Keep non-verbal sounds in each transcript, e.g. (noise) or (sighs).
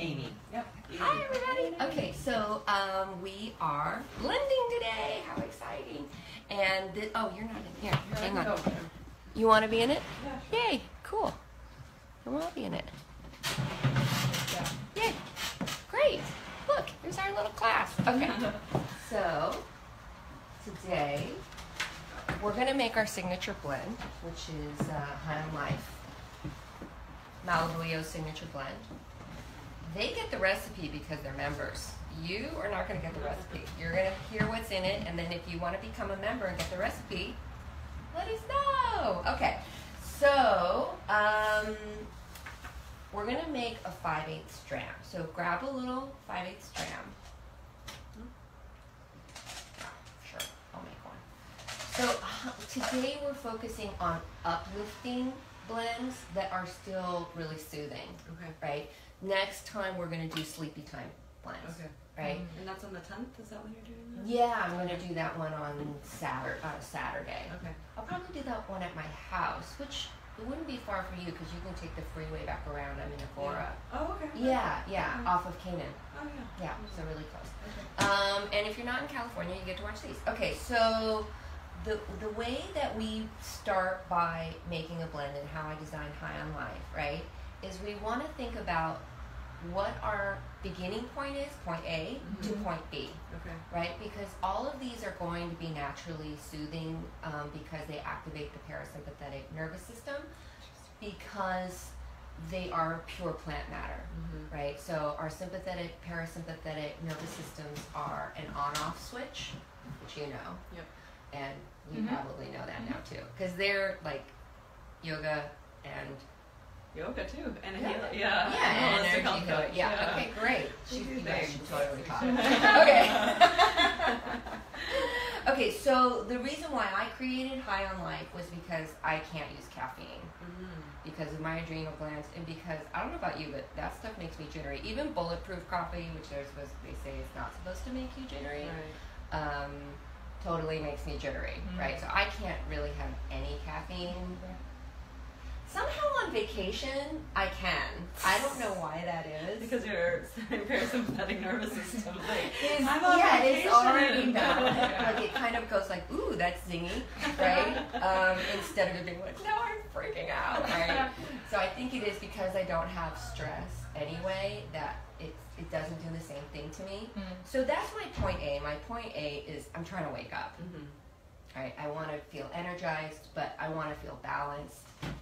Amy. Yep. Hi, everybody. Okay, so um, we are blending today. How exciting! And thi- oh, you're not in here. Hang on. You want to be in it? Yeah, Yay! Cool. You want to be in it? Yay! Great. Look, here's our little class. Okay. (laughs) so today we're gonna make our signature blend, which is uh, High on Life Malibu EO signature blend. They get the recipe because they're members. You are not going to get the recipe. You're going to hear what's in it, and then if you want to become a member and get the recipe, let us know. Okay, so um, we're going to make a 5 8 stram. So grab a little 5 8 stram. Sure, I'll make one. So uh, today we're focusing on uplifting blends that are still really soothing, Okay. right? Next time we're going to do sleepy time blends, Okay. right? And that's on the tenth. Is that when you're doing that? Yeah, I'm gonna do that one on Saturday. Uh, Saturday. Okay. I'll probably do that one at my house, which it wouldn't be far for you because you can take the freeway back around. I'm in Agoura. Oh, okay. Yeah, yeah, Okay. off of Kanan. Oh, yeah. Yeah, so really close. Okay. Um, and if you're not in California, you get to watch these. Okay, so the the way that we start by making a blend and how I design High on Life, right, is we want to think about what our beginning point is, point A, to Mhm. point B Okay. right? Because all of these are going to be naturally soothing um, because they activate the parasympathetic nervous system because they are pure plant matter, Mm-hmm. right? So our sympathetic, parasympathetic nervous systems are an on-off switch, which you know. Yep. And you Mhm. probably know that now too, because they're like yoga and Yoga too, and Yeah. yeah, yeah, yeah, and holistic energy health coach. coach. Yeah. Okay, great. We She, do you guys should totally talk. (laughs) okay. (laughs) okay, so the reason why I created High on Life was because I can't use caffeine Mhm. because of my adrenal glands and because I don't know about you, but that stuff makes me jittery. Even bulletproof coffee, which they're supposed they say is not supposed to make you jittery, Right. um, totally makes me jittery, Mhm. right? So I can't really have any caffeine. Somehow on vacation, I can. I don't know why that is. Because your parasympathetic nervous system, like, (laughs) It's, I'm on yeah, vacation. it's already done. (laughs) Like it kind of goes like, ooh, that's zingy, right? um, instead of it being like, no, I'm freaking out, right? so I think it is because I don't have stress anyway that it it doesn't do the same thing to me. Mm. So that's my point A. My point A is I'm trying to wake up, Mhm. Right? I want to feel energized, but I want to feel balanced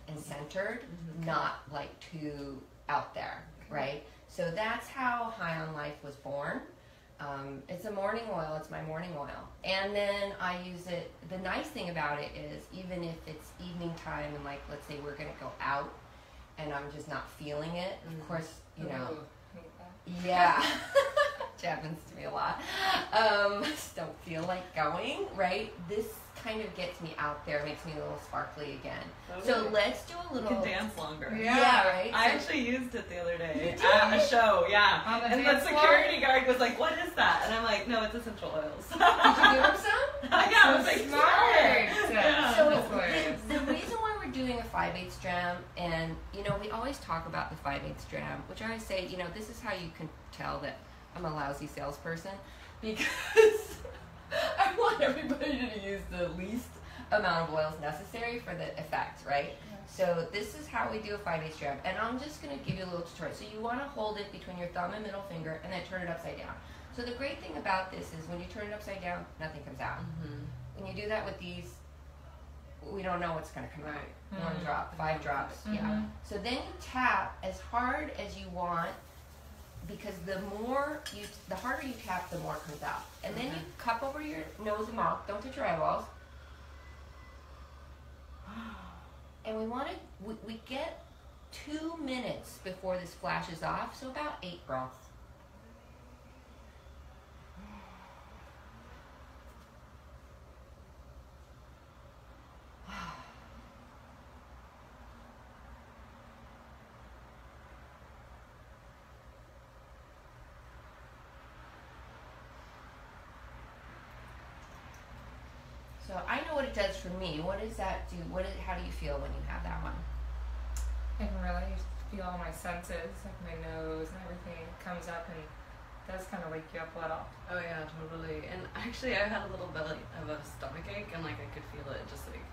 and centered, Mhm. not like too out there, right? So that's how High on Life was born. Um, it's a morning oil. It's my morning oil, and then I use it. The nice thing about it is, even if it's evening time and like, let's say we're gonna go out, and I'm just not feeling it. Mhm. Of course, you know, that. Yeah, (laughs) which happens to me a lot. Um, (laughs) just don't feel like going. Right. This kind of gets me out there, makes me a little sparkly again. So let's do a You little. can dance longer. Yeah, right. I So- actually used it the other day You did? at a show, yeah. On the and the dance floor? security guard was like, "What is that?" And I'm like, "No, it's essential oils." Did you give him (laughs) some? yeah, I was So like, smart. Yeah. So doing a 5 8 stram, and you know, we always talk about the 5 8 stram, which I always say, you know, this is how you can tell that I'm a lousy salesperson because (laughs) I want everybody to use the least amount of oils necessary for the effect, right? So this is how we do a 5 8 stram, and I'm just going to give you a little tutorial. So you want to hold it between your thumb and middle finger, and then turn it upside down. So the great thing about this is when you turn it upside down, nothing comes out. Mhm. When you do that with these, we don't know what's going to come out. One Mhm. drop, five drops, yeah. Mhm. So then you tap as hard as you want because the more you, the harder you tap, the more comes out. And then you cup over your nose and mouth. Don't touch your eyeballs. And we want to, we, we get two minutes before this flashes off, so about eight breaths. (sighs) So I know what it does for me. What does that do? What is, how do you feel when you have that one? I can really feel all my senses, like my nose and everything comes up and does kind of wake you up a little. Oh yeah, totally. And actually, I had a little bit of a stomach ache, and like I could feel it just like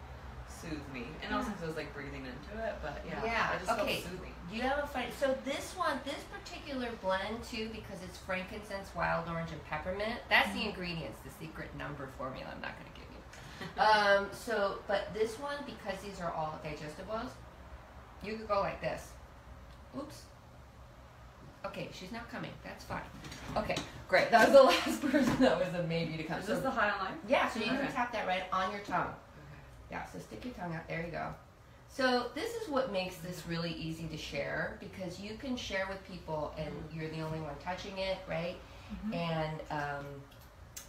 soothe me. And also because I was like breathing into it, but yeah, Yeah, I just okay. felt soothing. You have a funny. So this one, this particular blend too, because it's frankincense, wild orange, and peppermint. That's the mm-hmm. ingredients, the secret number formula. I'm not going to give you. Um, so, but this one, because these are all digestibles, you could go like this. Oops. Okay, she's not coming. That's fine. Okay, great. That was the (laughs) last person that was a maybe to come. Is So, this the high on life? yeah, so you can tap that right on your tongue. Okay. Yeah, so stick your tongue out. There you go. So this is what makes this really easy to share because you can share with people and you're the only one touching it, right? And um,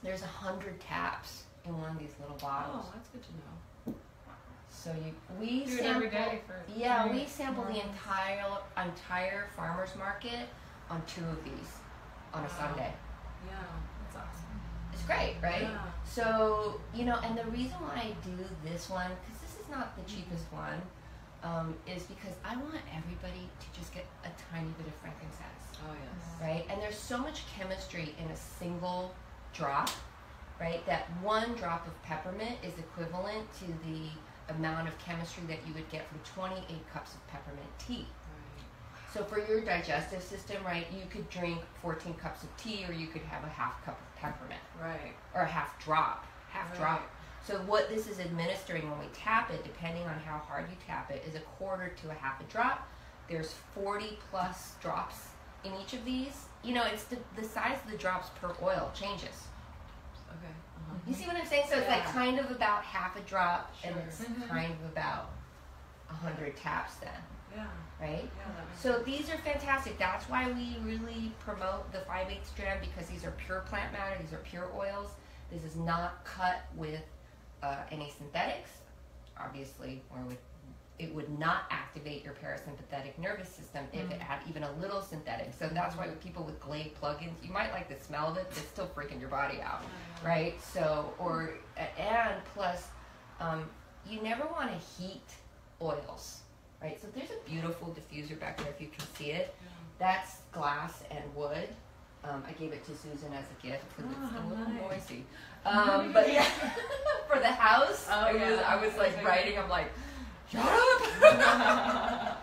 there's a hundred taps in one of these little bottles. Oh, that's good to know. So you we Do sample every day for yeah we sample the entire entire farmers market on two of these on a Sunday. Yeah. That's awesome. It's great, right? Yeah. So, you know, and the reason why I do this one, because this is not the cheapest one, um, is because I want everybody to just get a tiny bit of frankincense, Oh yes. right? And there's so much chemistry in a single drop, right? That one drop of peppermint is equivalent to the amount of chemistry that you would get from 28 cups of peppermint tea. Right. So for your digestive system, right, you could drink 14 cups of tea or you could have a half cup of peppermint Right. or a half drop, half Right. drop. So what this is administering when we tap it, depending on how hard you tap it, is a quarter to a half a drop. There's 40 plus drops in each of these. You know, it's the, the size of the drops per oil changes. Okay. Uh-huh. You see what I'm saying? So it's like kind of about half a drop, and Sure. it's Mhm. kind of about a hundred taps then, Yeah. right? Yeah. So these are fantastic. That's why we really promote the 5 8 strand because these are pure plant matter, these are pure oils. This is not cut with uh, any synthetics. Obviously, or would it would not activate your parasympathetic nervous system if it had even a little synthetic. So that's why with people with Glade plugins, you might like the smell of it, but it's still freaking your body out right? So, or and plus, um, you never want to heat oils, right? So there's a beautiful diffuser back there if you can see it. That's glass and wood. Um, I gave it to Susan as a gift because Oh, it's a little nice. noisy. Um, but yeah, (laughs) for the house, Oh, I was yeah. I was like (laughs) writing. I'm like, shut up. (laughs)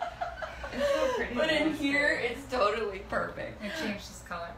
It's so pretty. but in here, it's totally perfect. It changed its color.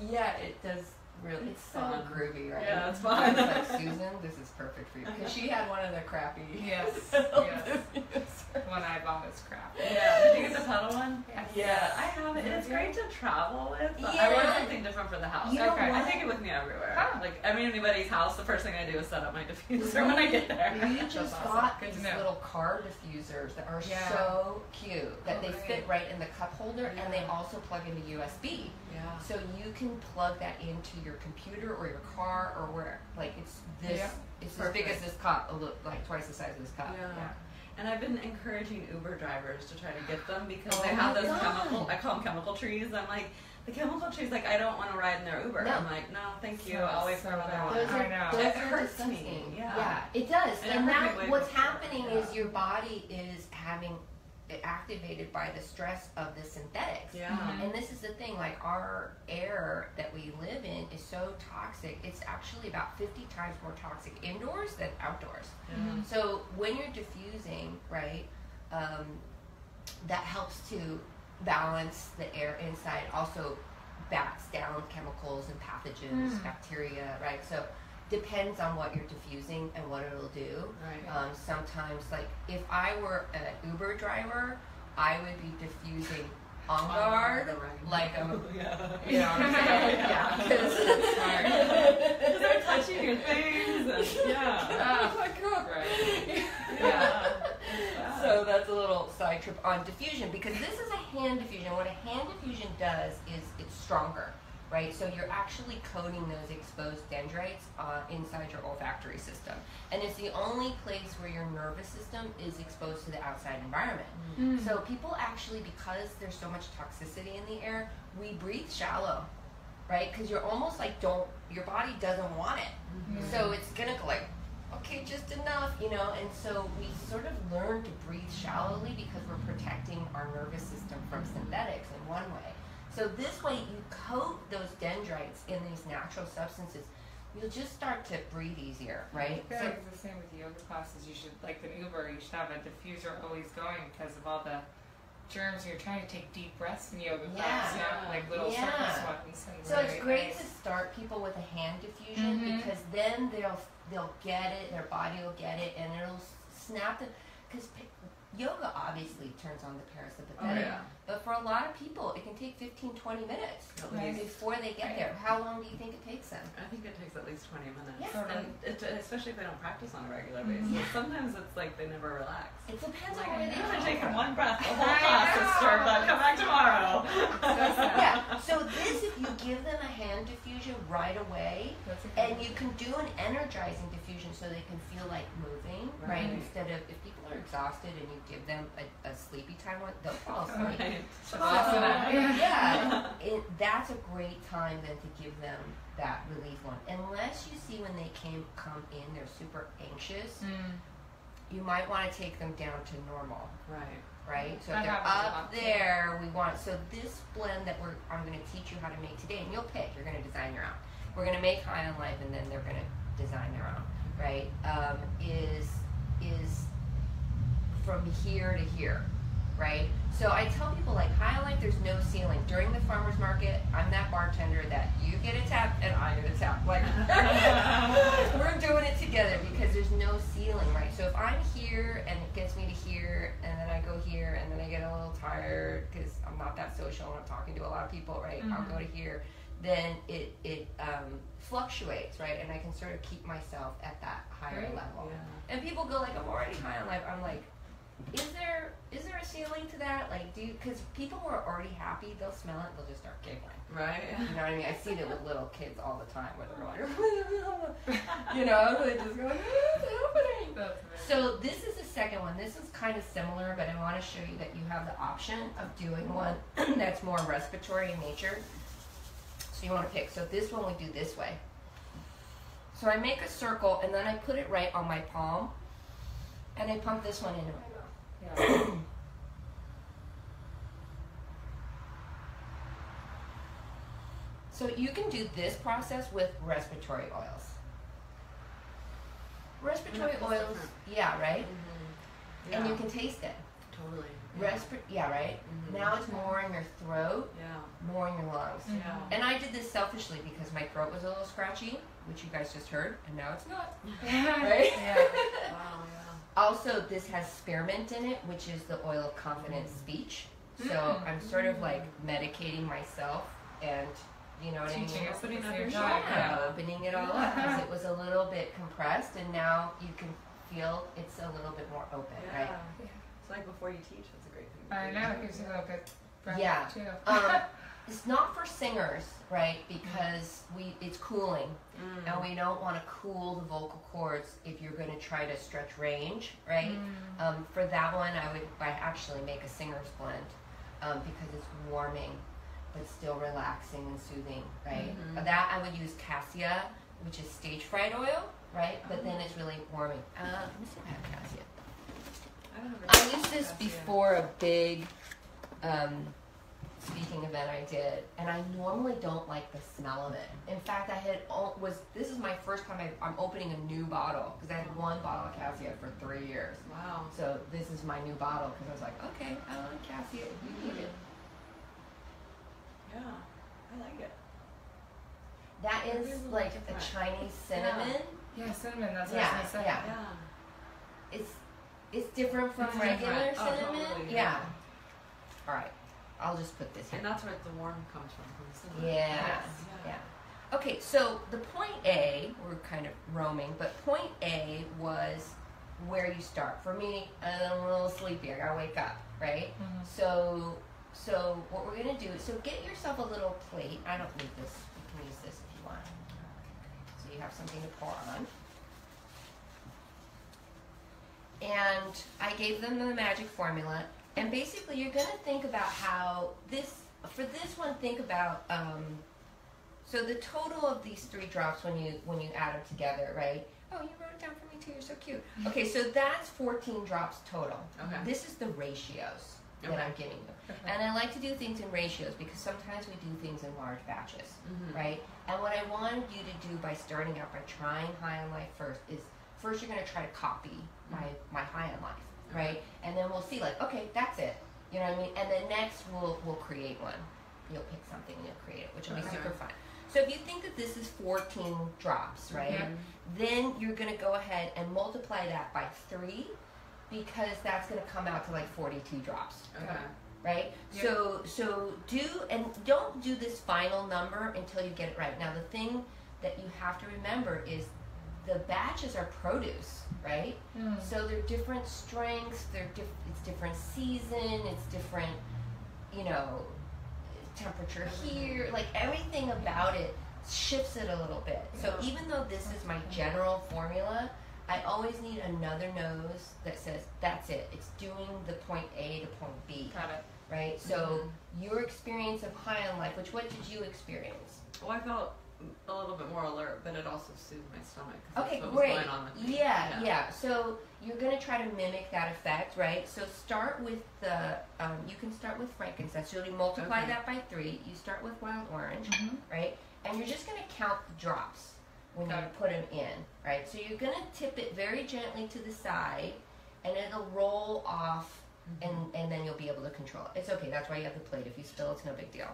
Yeah, it does really. It's so groovy, right? Yeah, it's I fun. was like, (laughs) Susan, this is perfect for you because she had one of the crappy. (laughs) Yes, (laughs) yes. One I bought is crap. Yeah. Did you get the pedal one? Yes. Yeah, I have it. And it's great to travel with. But I Yeah. want something different for the house. You Okay. I take it with me everywhere. Huh. Like I'm in anybody's house, the first thing I do is set up my diffuser when I get there. We That's just awesome. got these little car diffusers that are Yeah. so cute that Oh, they great. fit right in the cup holder and they also plug into USB. Yeah. So you can plug that into your computer or your car or where like it's this Yeah. it's as big as this cup, a little, like twice the size of this cup. Yeah. And I've been encouraging Uber drivers to try to get them because Oh they have those God. chemical. I call them chemical trees. I'm like, the chemical trees. Like, I don't want to ride in their Uber. No. I'm like, no, thank you. So- I'll wait for another one. Those I are, know. those It are hurts me, disgusting. yeah. it does. And it And, hurt that what's happening yeah. is your body is having it activated by the stress of the synthetics. Yeah. Mhm. And this is the thing, like our air that we live in is so toxic. It's actually about 50 times more toxic indoors than outdoors. Yeah. So when you're diffusing, right, um, that helps to balance the air inside. Also bats down chemicals and pathogens, Mm. bacteria, right? So depends on what you're diffusing and what it'll do. Right. Um, sometimes, like if I were an Uber driver, I would be diffusing on guard, like I'm, (laughs) yeah. you know what I'm saying? (laughs) yeah, because they're touching your things. And, yeah. oh my god, Right. (laughs) Yeah. Yeah. So that's a little side trip on diffusion because this is a hand diffusion. What a hand diffusion does is it's stronger, right? So you're actually coating those exposed dendrites uh, inside your olfactory system, and it's the only place where your nervous system is exposed to the outside environment. Mm. So people actually, because there's so much toxicity in the air, we breathe shallow, right? Because you're almost like don't your body doesn't want it, Mhm. so it's gonna go like okay, just enough, you know. And so we sort of learn to breathe shallowly because we're protecting our nervous system from synthetics in one way. So this way, you coat those dendrites in these natural substances. You'll just start to breathe easier, right? I feel So like it's the same with yoga classes. You should, like an Uber, you should have a diffuser always going because of all the germs. You're trying to take deep breaths in yoga class, Yeah. not like little Yeah. surface ones. So it's great nice. to start people with a hand diffusion Mhm. because then they'll they'll get it, their body will get it, and it'll snap them. Because yoga obviously turns on the Oh parasympathetic, yeah. but for a lot of people, it can take 15, 20 minutes Right. before they get there. How long do you think it takes them? I think it takes at least 20 minutes. Yeah. And it, especially if they don't practice on a regular Mhm. basis. Yeah. Sometimes it's like they never relax. It depends Like, on where they I'm come gonna take one breath the whole class is stir, but come back tomorrow. (laughs) yeah. So this, if you give them a hand diffusion right away, That's a good and you can do an energizing diffusion so they can feel like moving, right? Right. Instead of if people are exhausted and you give them a, a sleepy time one, they'll fall (laughs) asleep. Right. So, (laughs) yeah, it, that's a great time then to give them that relief one. Unless you see when they came come in, they're super anxious. Mm. You might want to take them down to normal, Right. right? So if they're up there, we want. So this blend that we're I'm going to teach you how to make today, and you'll pick. You're going to design your own. We're going to make high on life, and then they're going to design their own, right? Um, is is from here to here, right? So I tell people like high on life, there's no ceiling. During the farmers market, I'm that bartender that you get a tap and I get a tap. Like (laughs) we're doing it together because there's no ceiling, right? So if I'm here and it gets me to here, and then I go here, and then I get a little tired because I'm not that social and I'm talking to a lot of people, right? I'll go to here. Then it it um, fluctuates, right? And I can sort of keep myself at that higher Great. level. Yeah. And people go like, I'm already high on life. I'm like, is there is there a ceiling to that? Like, do you? Because people who are already happy, they'll smell it, they'll just start giggling. Right. You know what I mean? I see that with little kids all the time, where they're like, (laughs) you know, (laughs) they just go, what's happening? So this is the second one. This is kind of similar, but I want to show you that you have the option of doing one (clears throat) that's more respiratory in nature. So you want to pick. So this one we do this way. So I make a circle and then I put it right on my palm, and I pump this one into my. Yeah. So you can do this process with respiratory oils. Respiratory oils, different. yeah, right? Mm-hmm. And you can taste it. totally. Yeah. Respir- yeah, right? Mhm. Now it's more in your throat, Yeah. more in your lungs. Mhm. Yeah. And I did this selfishly because my throat was a little scratchy, which you guys just heard, and now it's not. (laughs) (laughs) Right? Yeah. Wow. Yeah. Also, this has spearmint in it, which is the oil of confident speech. So Mm. I'm sort of like medicating myself and, you know what I mean? Teaching us at the Opening up your time. chakra. Yeah, opening it all up because it was a little bit compressed, and now you can feel it's a little bit more open, Yeah. right? It's like before you teach, that's a great thing. to I do. know, it gives you a little bit breath Yeah. too. Um, (laughs) it's not for singers, right? Because we it's cooling, Mm. and we don't want to cool the vocal cords if you're going to try to stretch range, right? Mm. Um, for that one, I would I actually make a singer's blend um, because it's warming, but still relaxing and soothing, right? Mhm. Uh, That I would use cassia, which is stage fried oil, right? But then it's really warming. Uh, let me see if I have cassia. I I used this before a big um, speaking event I did, and I normally don't like the smell of it. In fact, I had was this is my first time I, I'm opening a new bottle because I had one bottle of cassia for three years. Wow. So this is my new bottle because I was like, okay, I like cassia if you need it. Yeah. I like it. That is Maybe a is like a. Chinese cinnamon. Yeah, cinnamon, that's what Yeah, I was gonna say. yeah. Yeah. It's it's different from It's regular different. Oh, cinnamon. totally, yeah. yeah. All right, I'll just put this here. And that's where the warm comes from. from the. Yeah, Yes, yeah. Okay, so the point A, we're kind of roaming, but point A was where you start. For me, I'm a little sleepy. I gotta wake up, right? Mhm. So, so what we're gonna do is, so get yourself a little plate. I don't need this. You can use this if you want. So you have something to pour on. And I gave them the magic formula. And basically, you're gonna think about how this. For this one, think about. Um, so the total of these three drops when you when you add them together, right? Oh, you wrote it down for me too. You're so cute. Okay, so that's 14 drops total. Okay. This is the ratios that Okay. I'm giving you. Okay. And I like to do things in ratios because sometimes we do things in large batches, Mhm. right? And what I want you to do by starting out by trying high on life first is first you're going to try to copy my my high on life, right? And then we'll see like, okay, that's it. You know what I mean? And then next we'll we'll create one. You'll pick something and you'll create it, which will be super fun. So if you think that this is 14 drops, right? Mhm. Then you're going to go ahead and multiply that by 3 because that's going to come out to like 42 drops Okay. right? Yep. So so do and don't do this final number until you get it right. Now the thing that you have to remember is the batches are produce, right? Mm. So they're different strengths. They're diff- it's different season. It's different, you know, temperature here. Like everything about it shifts it a little bit. So even though this is my general formula, I always need another nose that says that's it. It's doing the point A to point B Got it. right? So your experience of high on life, which what did you experience? Well, I felt a little bit more alert, but it also soothed my stomach. Okay, that's what great. Was going on with me. Yeah, yeah, So you're gonna try to mimic that effect, right? So start with the, um, you can start with frankincense. So you multiply Okay. that by three. You start with wild orange, Mhm. right? And you're just gonna count the drops when Got you it. put them in, right? So you're gonna tip it very gently to the side, and it'll roll off, and and then you'll be able to control it. It's okay. That's why you have the plate. If you spill, it's no big deal.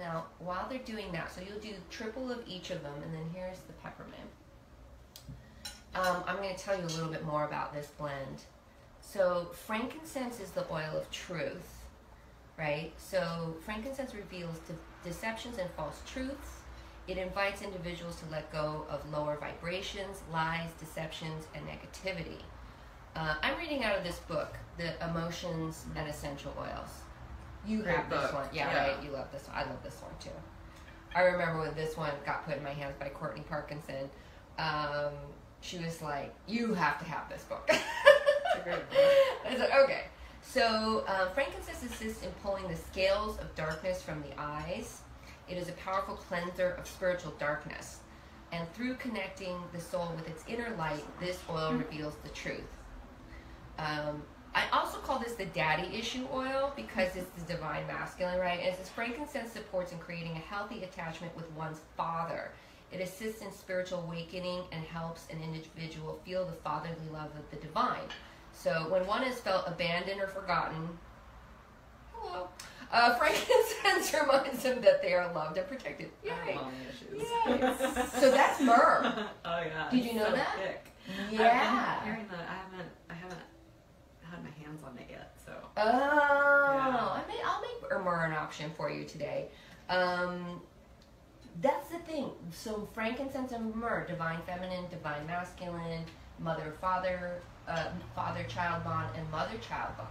Now, while they're doing that, so you'll do triple of each of them, and then here's the peppermint. Um, I'm going to tell you a little bit more about this blend. So, frankincense is the oil of truth, right? So, frankincense reveals de- deceptions and false truths. It invites individuals to let go of lower vibrations, lies, deceptions, and negativity. Uh, I'm reading out of this book, The Emotions and Essential Oils. You have this book, one. Yeah, yeah. right. You love this one. I love this one too. I remember when this one got put in my hands by Courtney Parkinson. Um, she was like, "You have to have this book." It's a great book. (laughs) I said, "Okay." So uh, frankincense assists in pulling the scales of darkness from the eyes. It is a powerful cleanser of spiritual darkness, and through connecting the soul with its inner light, this oil reveals the truth. Um, I also call this the daddy issue oil because it's the divine masculine, right? And it says frankincense supports in creating a healthy attachment with one's father. It assists in spiritual awakening and helps an individual feel the fatherly love of the divine. So when one has felt abandoned or forgotten, hello, uh, (laughs) frankincense (laughs) reminds them that they are loved and protected. I Yay! Yay! (laughs) so that's myrrh. oh yeah. Did you know so that? Thick. Yeah. hearing that. I haven't. I haven't had my hands on it yet. So. Oh, I may, I'll make myrrh an option for you today. Um, that's the thing. So frankincense and myrrh, divine feminine, divine masculine, mother father, uh, father child bond, and mother child bond.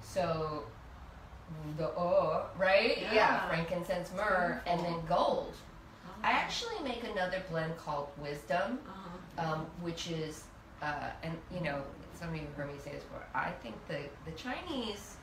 So the oh right, yeah, Yeah. frankincense, myrrh, and then gold. Oh. I actually make another blend called wisdom Uh-huh. um, which is, uh, and you know, some of you heard me say this before. I think the the Chinese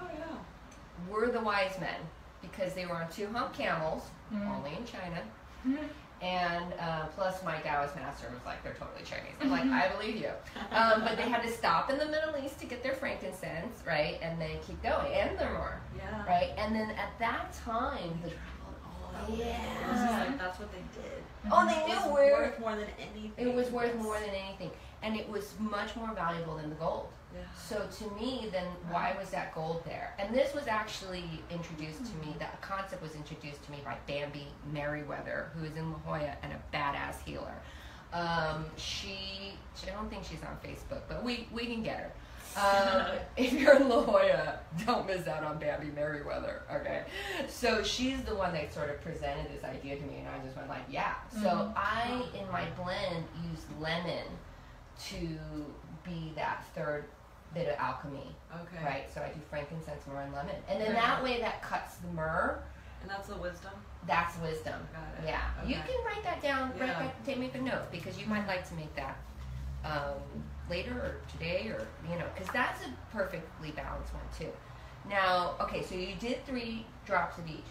Oh yeah. were the wise men because they were on two hump camels, Mm. only in China, Mhm. and uh, plus my Taoist master was like, they're totally Chinese. I'm like, I believe you, um, but they had to stop in the Middle East to get their frankincense, right, and then keep going, and their more, Yeah. right, and then at that time, the Traveled all over. Yeah. It was just like that's what they did. oh, they knew It was where worth more than anything. it was worth more than anything, and it was much more valuable than the gold. Yeah. So to me, then why was that gold there? And this was actually introduced to me. That concept was introduced to me by Bambi Merriweather, who is in La Jolla and a badass healer. Um, she, I don't think she's on Facebook, but we we can get her. Um, (laughs) if you're in La Jolla, don't miss out on Bambi Merriweather. Okay, so she's the one that sort of presented this idea to me, and I just went like, yeah. So Mhm. I, in my blend, use lemon to be that third bit of alchemy, Okay. right? So I do frankincense, myrrh, and lemon, and then Right. that way that cuts the myrrh. And that's the wisdom. That's wisdom. Got it. Yeah, you can write that down. Write that, take, make a note because you might like to make that. um, later or today or you know because that's a perfectly balanced one too. Now, okay, so you did three drops of each.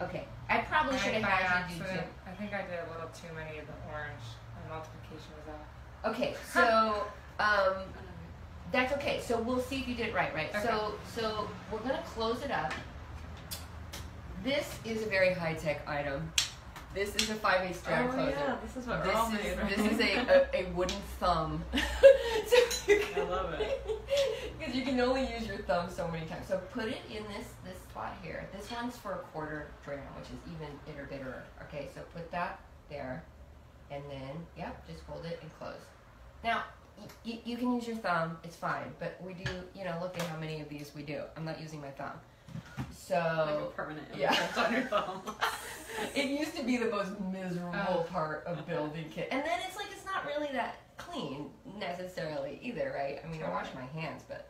Okay, I probably should have had you do two. I think I did a little too many of the orange. My multiplication was off. Okay, so um, that's okay. So we'll see if you did it right, right? So so we're gonna close it up. This is a very high tech item. This is a five eighths drag oh closer. yeah, this is what This we're all is made. right? this is a, a, a wooden thumb. (laughs) so you I love it. (laughs) Because you can only use your thumb so many times. So put it in this this spot here. This one's for a quarter dram, which is even bitter bitterer. Okay, so put that there, and then yep, just hold it and close. Now y- you can use your thumb. It's fine, but we do you know look at how many of these we do. I'm not using my thumb. like a So permanent yeah. on your thumb. (laughs) it used to be the most miserable Oh. part of building kit, and then it's like it's not really that clean necessarily either, right? I mean, I wash my hands, but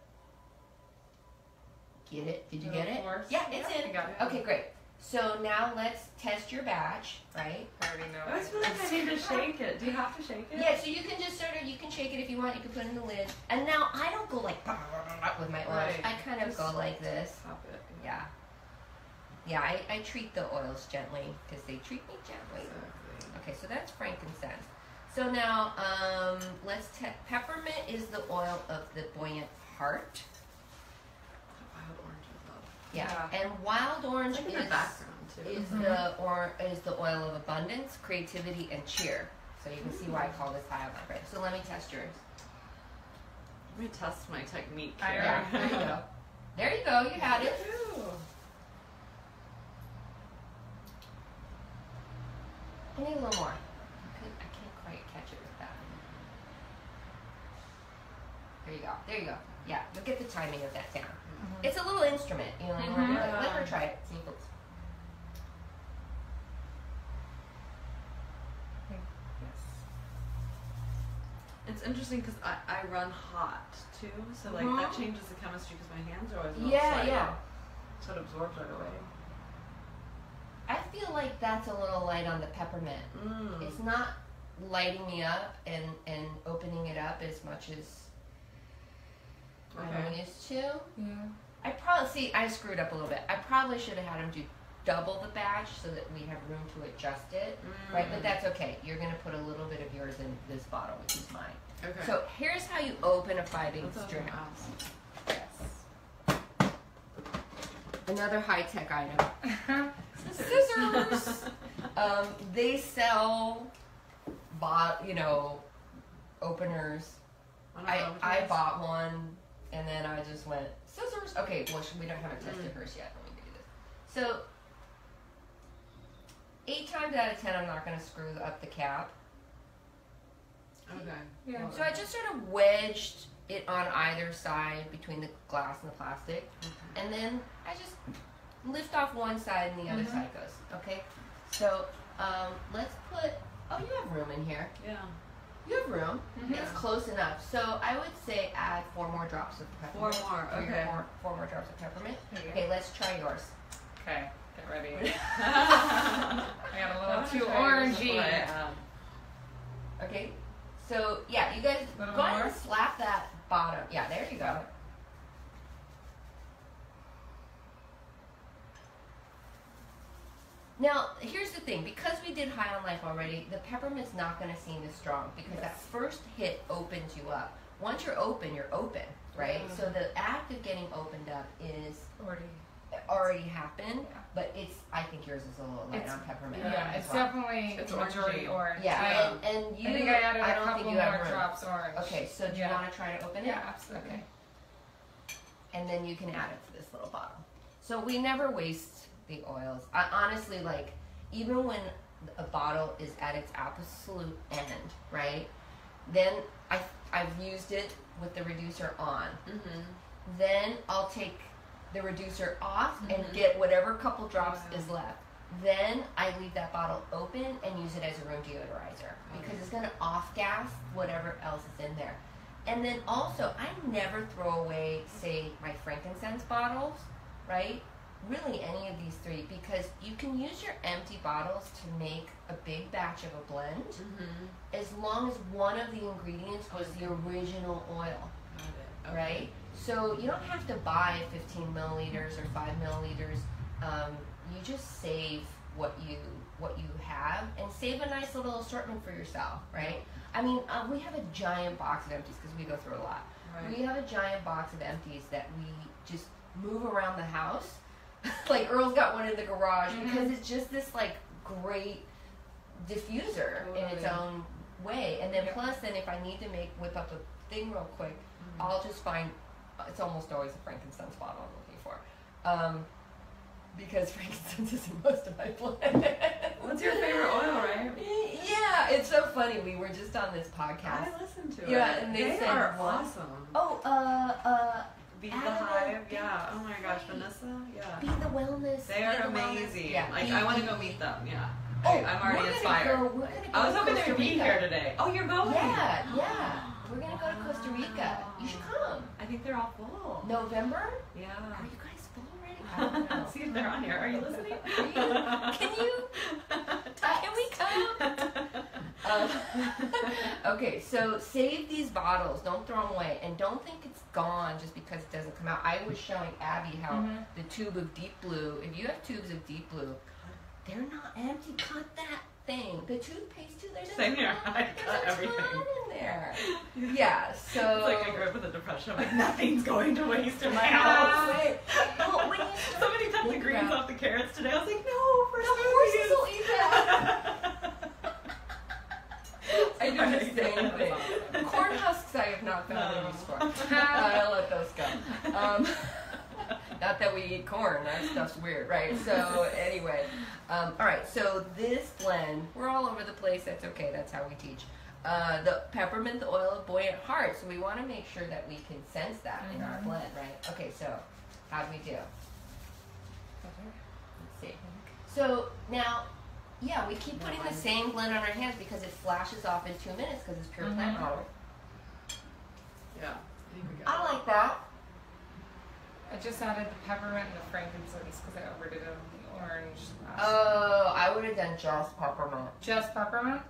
get it? Did you get it? Yeah, it's I in. got it. Okay, great. So now let's test your batch, right? I already know. I always feel like I need to shake it. Do you have to shake it? Yeah, so you can just sort of you can shake it if you want. You can put it in the lid. And now I don't go like (laughs) with my oils. Right. I kind of Just go like this. Pop it. Yeah. Yeah, I, I treat the oils gently because they treat me gently. Exactly. Okay, so that's frankincense. So now, um, let's te- peppermint is the oil of the buoyant heart. Wild orange is love. Yeah, and wild orange is the background too. is Mhm. the or is the oil of abundance, creativity, and cheer. So you can see why I call this high on my. So let me test yours. Let me test my technique. Here. Yeah, there you go. There you go. You had it. I need a little more. I I can't quite catch it with that. There you go. There you go. Yeah, you'll get the timing of that down. Mhm. It's a little instrument, you know. like, Mhm. let, let her try it. See if it's. Yes. It's interesting because I, I run hot too, so like Mhm. that changes the chemistry because my hands are always real Yeah, sweaty. yeah. So it absorbs right away. I feel like that's a little light on the peppermint. Mm. It's not lighting me up and and opening it up as much as I'm Okay. used to. Yeah. I probably see I screwed up a little bit. I probably should have had him do double the batch so that we have room to adjust it. Right, but Mm. that's okay. You're gonna put a little bit of yours in this bottle, which is mine. okay. So here's how you open a five That's eighths dram. was gonna ask. Yes. Another high tech item. (laughs) Scissors. Scissors. (laughs) Um, they sell, bot, you know, openers. I I bought one, and then I just went scissors. Okay, well we don't haven't tested hers yet. Let me do this. So eight times out of ten, I'm not going to screw up the cap. Okay. Yeah. So I just sort of wedged it on either side between the glass and the plastic, okay. and then I just lift off one side and the other Mhm. side goes. Okay. So um, let's put. Oh, you have room in here. Yeah. You have room. Mhm. It's close enough. So I would say add four more drops of peppermint. Four more. Okay. Four, four more drops of peppermint. There. Okay, let's try yours. Okay. Get ready. I (laughs) (laughs) I got a little too orangey. before Okay. So yeah, you guys go ahead and slap that bottom. Yeah, there you go. Now, here's the thing. Because we did High on Life already, the peppermint's not going to seem as strong because that first hit opens you up. Once you're open, you're open, right? Mhm. So the act of getting opened up is Already. already happened, Yeah. but it's. I think yours is a little light It's- on peppermint. Yeah, as it's well. definitely It's majority orangey. orange. Yeah, I, and, and you. I think I added a don't couple think you more have room. drops orange. Okay, so do you want to try to open it? Yeah, absolutely. Okay. And then you can add it to this little bottle. So we never waste the oils. I honestly like, even when a bottle is at its absolute end, right? Then I I've used it with the reducer on. Mm-hmm. Then I'll take the reducer off and Mhm. get whatever couple drops Yeah. is left. Then I leave that bottle open and use it as a room deodorizer because Okay. it's going to off gas whatever else is in there. And then also, I never throw away, say, my frankincense bottles, right? Really, any of these three, because you can use your empty bottles to make a big batch of a blend Mm-hmm. as long as one of the ingredients was the original oil. Okay. right? So you don't have to buy 15 milliliters or 5 milliliters. Um, you just save what you what you have and save a nice little assortment for yourself, right? I mean, uh, we have a giant box of empties because we go through a lot. Right. We have a giant box of empties that we just move around the house. (laughs) like Earl's got one in the garage because it's just this like great diffuser in its own way. And then Yep. plus, then if I need to make whip up a thing real quick, Mhm. I'll just find. It's almost always a frankincense bottle I'm looking for, um, because (laughs) frankincense is in most of my blend. What's your favorite oil, right? (laughs) Yeah, it's so funny. We were just on this podcast. I listened to Yeah, it. Yeah, and they they said are awesome. Oh, uh, uh, Be the Hive, yeah. Oh my gosh. Vanessa, yeah. be the wellness. They are the Wellness. amazing. Yeah, Like be- I want to go meet them. Yeah. Oh, I, I'm already inspired. Go, go I was hoping they would be here today. Oh, you're going? Yeah, (gasps) yeah. We're gonna go to Costa Rica. You should come. I think they're all full. November? Yeah. Are you guys full already? I don't (laughs) know. See if they're on here. Are you listening? Are you- can you? (laughs) Can we come? (laughs) Um, (laughs) okay, so save these bottles. Don't throw them away, and don't think it's gone just because it doesn't come out. I was showing Abby how Mhm. the tube of Deep Blue. If you have tubes of Deep Blue, they're not empty. Cut that thing. The toothpaste too. There's Same here. (laughs) I there's cut a everything. in there. (laughs) Yeah. So. It's like I grew up with a depression. I'm like, nothing's going to waste in my house. Well, when you Somebody cut the greens about- off the carrots today. I was like, no, for The horses will eat that. (laughs) I do the (laughs) same thing. Corn husks I have not found No. a use for. (laughs) I'll let those go. Um, not that we eat corn, that stuff's weird, right? So anyway, um, all right. So this blend, we're all over the place. That's okay. That's how we teach. Uh, the peppermint, the oil of buoyant heart. So we want to make sure that we can sense that in our Mhm. blend, right? Okay. So how do we do? Let's see. So now, yeah, we keep putting the same blend on our hands because it flashes off in two minutes because it's pure plant Mhm. matter. Yeah. I we got I like that. I just added the peppermint and the frankincense because I overdid it on the orange. Last Oh, I would have done just peppermint. Just peppermint?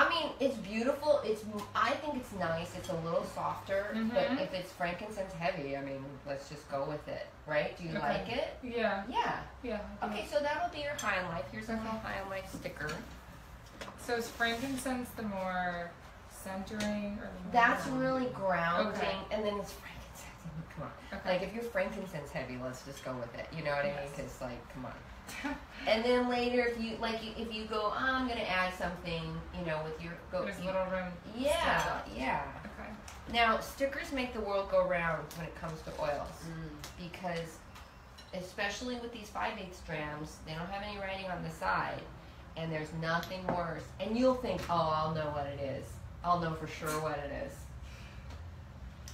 I mean, it's beautiful. It's I think it's nice. It's a little softer, but Mhm. if it's frankincense heavy, I mean, let's just go with it, right? Do you Okay. like it? Yeah. Yeah. Yeah. Okay, so that'll be your high life. Here's little high on life sticker. So is frankincense the more centering or more That's really grounding, Okay. and then it's frankincense. I (laughs) mean, come on. Okay. Like if you're frankincense heavy, let's just go with it. You know what I mean? Yes. Because like, come on. (laughs) And then later, if you like, if you go, oh, I'm gonna add something, you know, with your go. There's you- little room. yeah, still. yeah. Okay. Now stickers make the world go round when it comes to oils Mm. because, especially with these five eighths drams, they don't have any writing on the side, and there's nothing worse. And you'll think, oh, I'll know what it is. I'll know for sure what it is.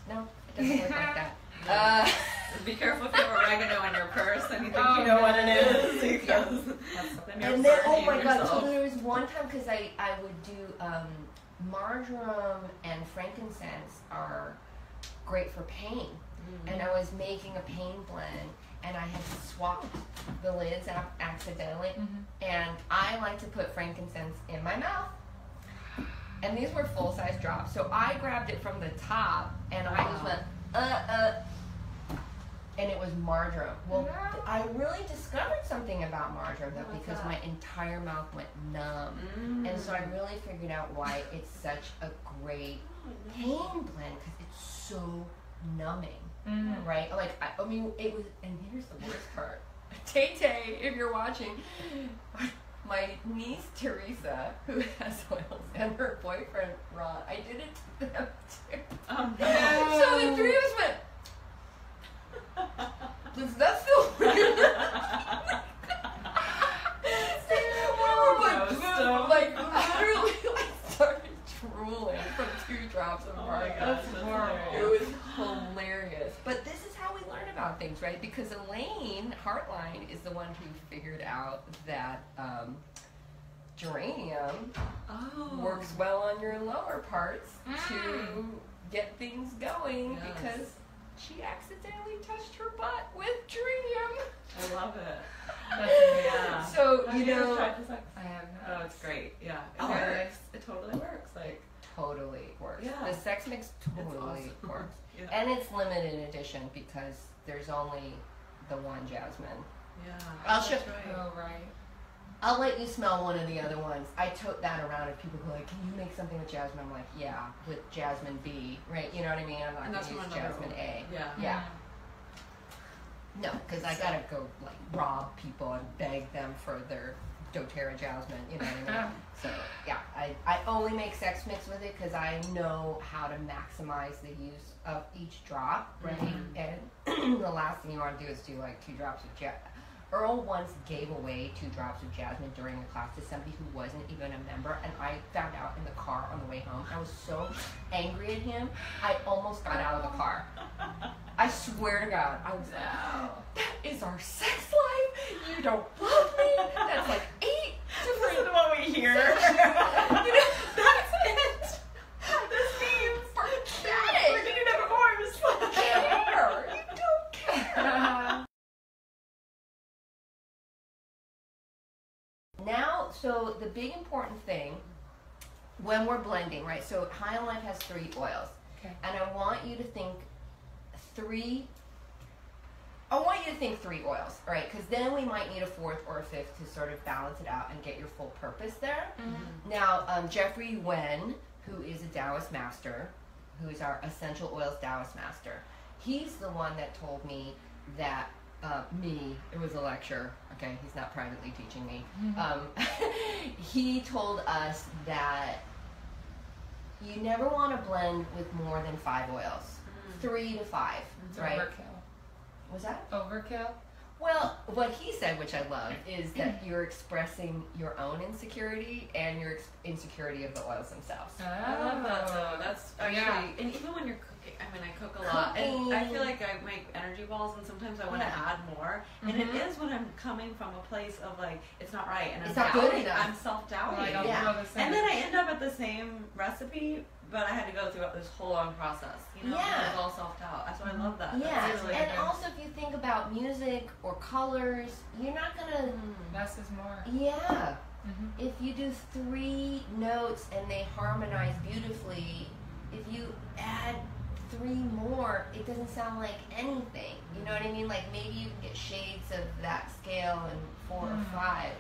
No, it doesn't work like that. (laughs) Uh, (laughs) Be careful if you have oregano in your purse and you think Oh, you know what it no. is. Because then you're and then, oh my god! So there was one time because I I would do um, marjoram and frankincense are great for pain, Mm. and I was making a pain blend, and I had swapped the lids ac- accidentally, Mhm. and I like to put frankincense in my mouth. And these were full size drops, so I grabbed it from the top, and I just went uh uh, and it was marjoram. Well, No. I really discovered something about marjoram though What's because my entire mouth went numb, Mm. and so I really figured out why it's such a great pain blend because it's so numbing Mhm. right? Like, I, I mean, it was, and here's the worst part. (laughs) Tay Tay, if you're watching, (laughs) my niece Teresa, who has (laughs) oils, and her boyfriend Ron, I did it to them too. Oh, So the three of us went, does that feel (laughs) weird? we were like, like literally, like started drooling from two drops of Oh gosh, That's horrible. It was hilarious. But this is how we learn about things, right? Because Elaine Hartline is the one who figured out that um, geranium Oh. works well on your lower parts to Mm. get things going Yes. because she accidentally touched her butt with geranium. I love it. (laughs) That's. Yeah. So, Have you ever know, tried this? I have not. Oh, it's great. Yeah, it Oh, works. It totally works. Like, Totally works. Yeah. The sex mix totally awesome. works. (laughs) yeah, And it's limited edition because there's only the one jasmine. yeah. I'll that's show- right. Oh right. I'll let you smell one of the other ones. I tote that around if people go like, "Can you make something with jasmine?" I'm like, "Yeah, with jasmine B, right? You know what I mean? I'm not And gonna use jasmine. A. Yeah. Yeah. No, because I gotta go like rob people and beg them for their DoTerra jasmine. You know what I mean? (laughs) so yeah, I, I only make sex mix with it because I know how to maximize the use of each drop, right? Mhm. And (clears throat) the last thing you want to do is do like two drops of jasmine. Earl once gave away two drops of jasmine during a class to somebody who wasn't even a member, and I found out in the car on the way home. I was so angry at him, I almost got out of the car. I swear to God, I was like, that is our sex life. You don't love me. That's like eight different. Listen to what we hear. you know, That's it. This means forget we're it. getting divorced. Care. You don't care. Now, so the big important thing when we're blending, right? So High on Life has three oils. Okay. And I want you to think three. I want you to think three oils, right? Because then we might need a fourth or a fifth to sort of balance it out and get your full purpose there. Now, um, Jeffrey Wen, who is a Taoist master, who is our essential oils Taoist master, he's the one that told me that uh, me, it was a lecture, okay, he's not privately teaching me. Um, (laughs) he told us that you never want to blend with more than five oils, three to five, It's right? overkill. Was that? Overkill. Well, what he said, which I love, is that (clears throat) you're expressing your own insecurity and your ex- insecurity of the oils themselves. I love that though. That's actually, Yeah. and even when you're cooking, I mean, I cook a lot, and I feel like I make energy balls, and sometimes I want to Yeah. add more. And it Mhm. is when I'm coming from a place of like, it's not right, and I'm It's not good enough. I'm self doubting. Like, I'll Yeah. throw this. And then I end up at the same recipe, but I had to go through this whole long process. You know, Yeah. it was all self doubt. That's why I love that. Yeah, That's really and good. also if you think about music or colors, you're not gonna. Mm. Less is more. Yeah, hmm if you do three notes and they harmonize beautifully, if you add three more, it doesn't sound like anything. You know what I mean? Like maybe you can get shades of that scale in four or Mm. five,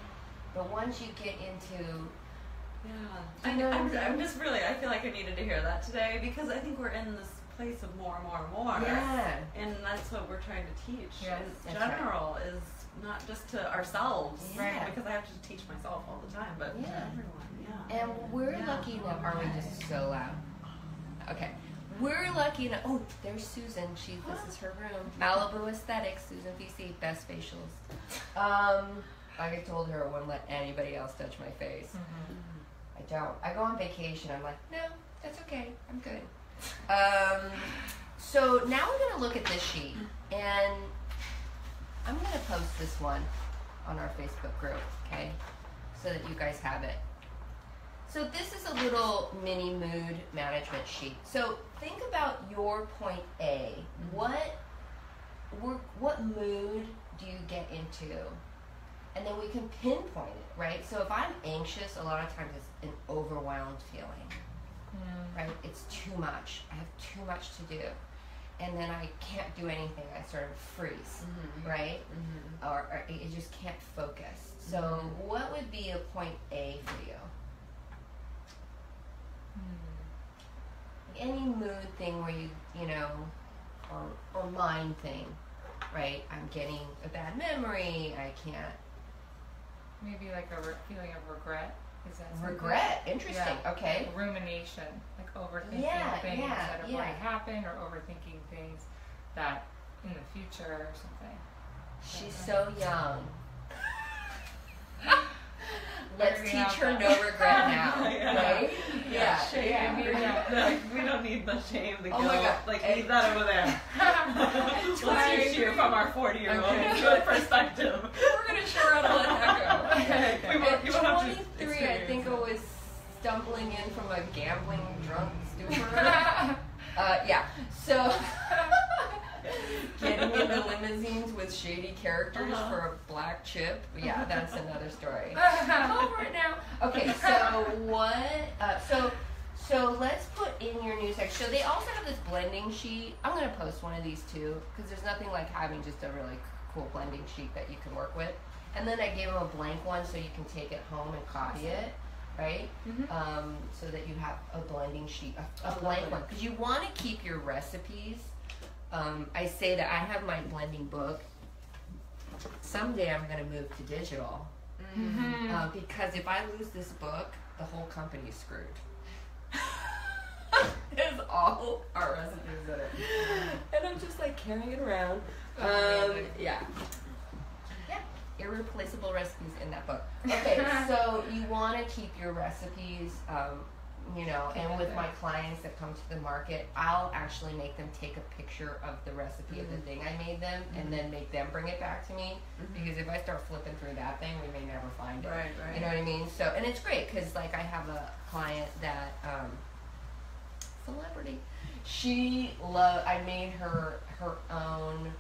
but once you get into Yeah, I you know know. what I'm, I'm just really. I feel like I needed to hear that today because I think we're in this place of more and more and more. yeah, And that's what we're trying to teach Yes, in that's right. general is not just to ourselves, Yeah. Because I have to teach myself all the time, but Yeah. to everyone. Yeah. and we're Yeah. lucky enough. Are we just so loud? Okay. We're lucky enough. Oh, there's Susan. She this is her room. Malibu Aesthetics, Susan VC, best facials. Um, I told her I wouldn't let anybody else touch my face. I don't. I go on vacation. I'm like, no, that's okay. I'm good. Um, so now we're gonna look at this sheet, and I'm gonna post this one on our Facebook group, okay, so that you guys have it. So this is a little mini mood management sheet. So think about your point A. What, what mood do you get into? And then we can pinpoint it, right? So if I'm anxious, a lot of times it's an overwhelmed feeling, Mm. right? It's too much. I have too much to do. And then I can't do anything. I sort of freeze, Mhm. right? Mhm. Or, or I just can't focus. So Mhm. what would be a point A for you? Mm. any mood thing where you you know or or mind thing right i'm getting a bad memory i can't Maybe like a re- feeling of regret. Is that something? regret interesting Yeah. okay Like rumination, like overthinking Yeah, things yeah, that have already happened, or overthinking things that in the future or something. she's so young (laughs) let's teach her that. no regret (laughs) now Yeah. right Yeah, shame. yeah, we, yeah. (laughs) Like, we don't need the shame, the Oh guilt. my God. Like, And- leave that over there. (laughs) Let's Twenty- teach you from our 40 year old Okay. good perspective. we're gonna show her how to let that go We won't- At you won't have to 23 i think i was stumbling in from a gambling drunk stupor uh, yeah so getting into limousines with shady characters Uh-huh. for a black chip. Yeah, that's another story. (laughs) Over it now. Okay, so what? Uh, so so let's put in your new section. So they also have this blending sheet. I'm gonna post one of these too because there's nothing like having just a really cool blending sheet that you can work with. And then I gave them a blank one so you can take it home and copy it, right? Mhm. Um, so that you have a blending sheet, a, a blank one, because you want to keep your recipes. Um, I say that I have my blending book. Someday I'm gonna move to digital Mhm. uh, because if I lose this book, the whole company's screwed. (laughs) (laughs) There's all our recipes in it, and I'm just like carrying it around. Um, yeah, yeah, irreplaceable recipes in that book. (laughs) Okay, so you want to keep your recipes. Um, you know, and with my clients that come to the market, I'll actually make them take a picture of the recipe of the thing I made them, and then make them bring it back to me. Because if I start flipping through that thing, we may never find it. Right, right. You know what I mean? So, and it's great because like I have a client that um, celebrity. She love. I made her her own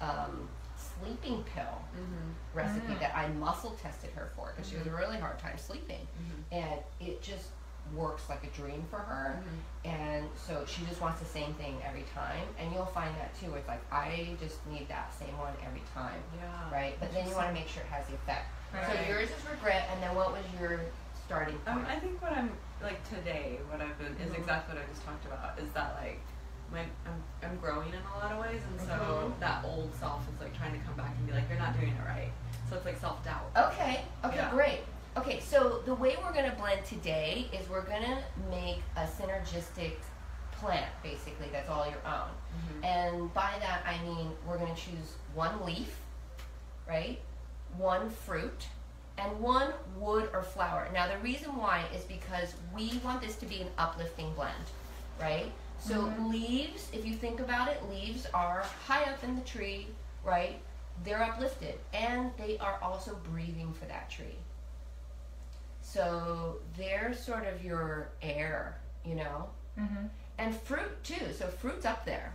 um, sleeping pill Mm-hmm. recipe Mm. that I muscle tested her for because she has a really hard time sleeping, Mm-hmm. and it just works like a dream for her. Mm-hmm. And so she just wants the same thing every time, and you'll find that too. It's like I just need that same one every time, Yeah. right? But then you want to make sure it has the effect. So yours is regret, and then what was your starting point? Um, I think what I'm like today, what I've been is Mhm. exactly what I just talked about. Is that like my I'm, I'm growing in a lot of ways, and so Mhm. that old self is like trying to come back and be like, you're not doing it right. So it's like self doubt. Okay. Okay. Yeah. Great. Okay. So the way we're gonna blend today is we're gonna make a synergistic plant, basically. That's all your own. Mm-hmm. And by that I mean we're gonna choose one leaf, right? One fruit, and one wood or flower. Now the reason why is because we want this to be an uplifting blend, right? So Mhm. leaves, if you think about it, leaves are high up in the tree, right? They're uplifted and they are also breathing for that tree. So they're sort of your air, you know? Mm-hmm. and fruit too. So fruit's up there.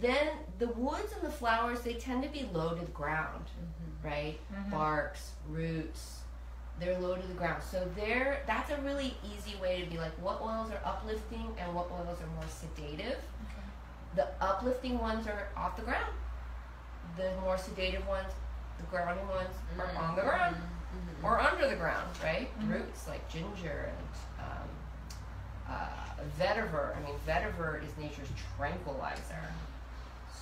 Then the woods and the flowers they tend to be low to the ground, Mm-hmm. right? Mhm. Barks, roots, they're low to the ground. So there, that's a really easy way to be like, what oils are uplifting and what oils are more sedative. The uplifting ones are off the ground. The more sedative ones, the grounding ones are on the ground Mm-hmm. Or under the ground, right? Roots like ginger and um, uh, vetiver. I mean, vetiver is nature's tranquilizer.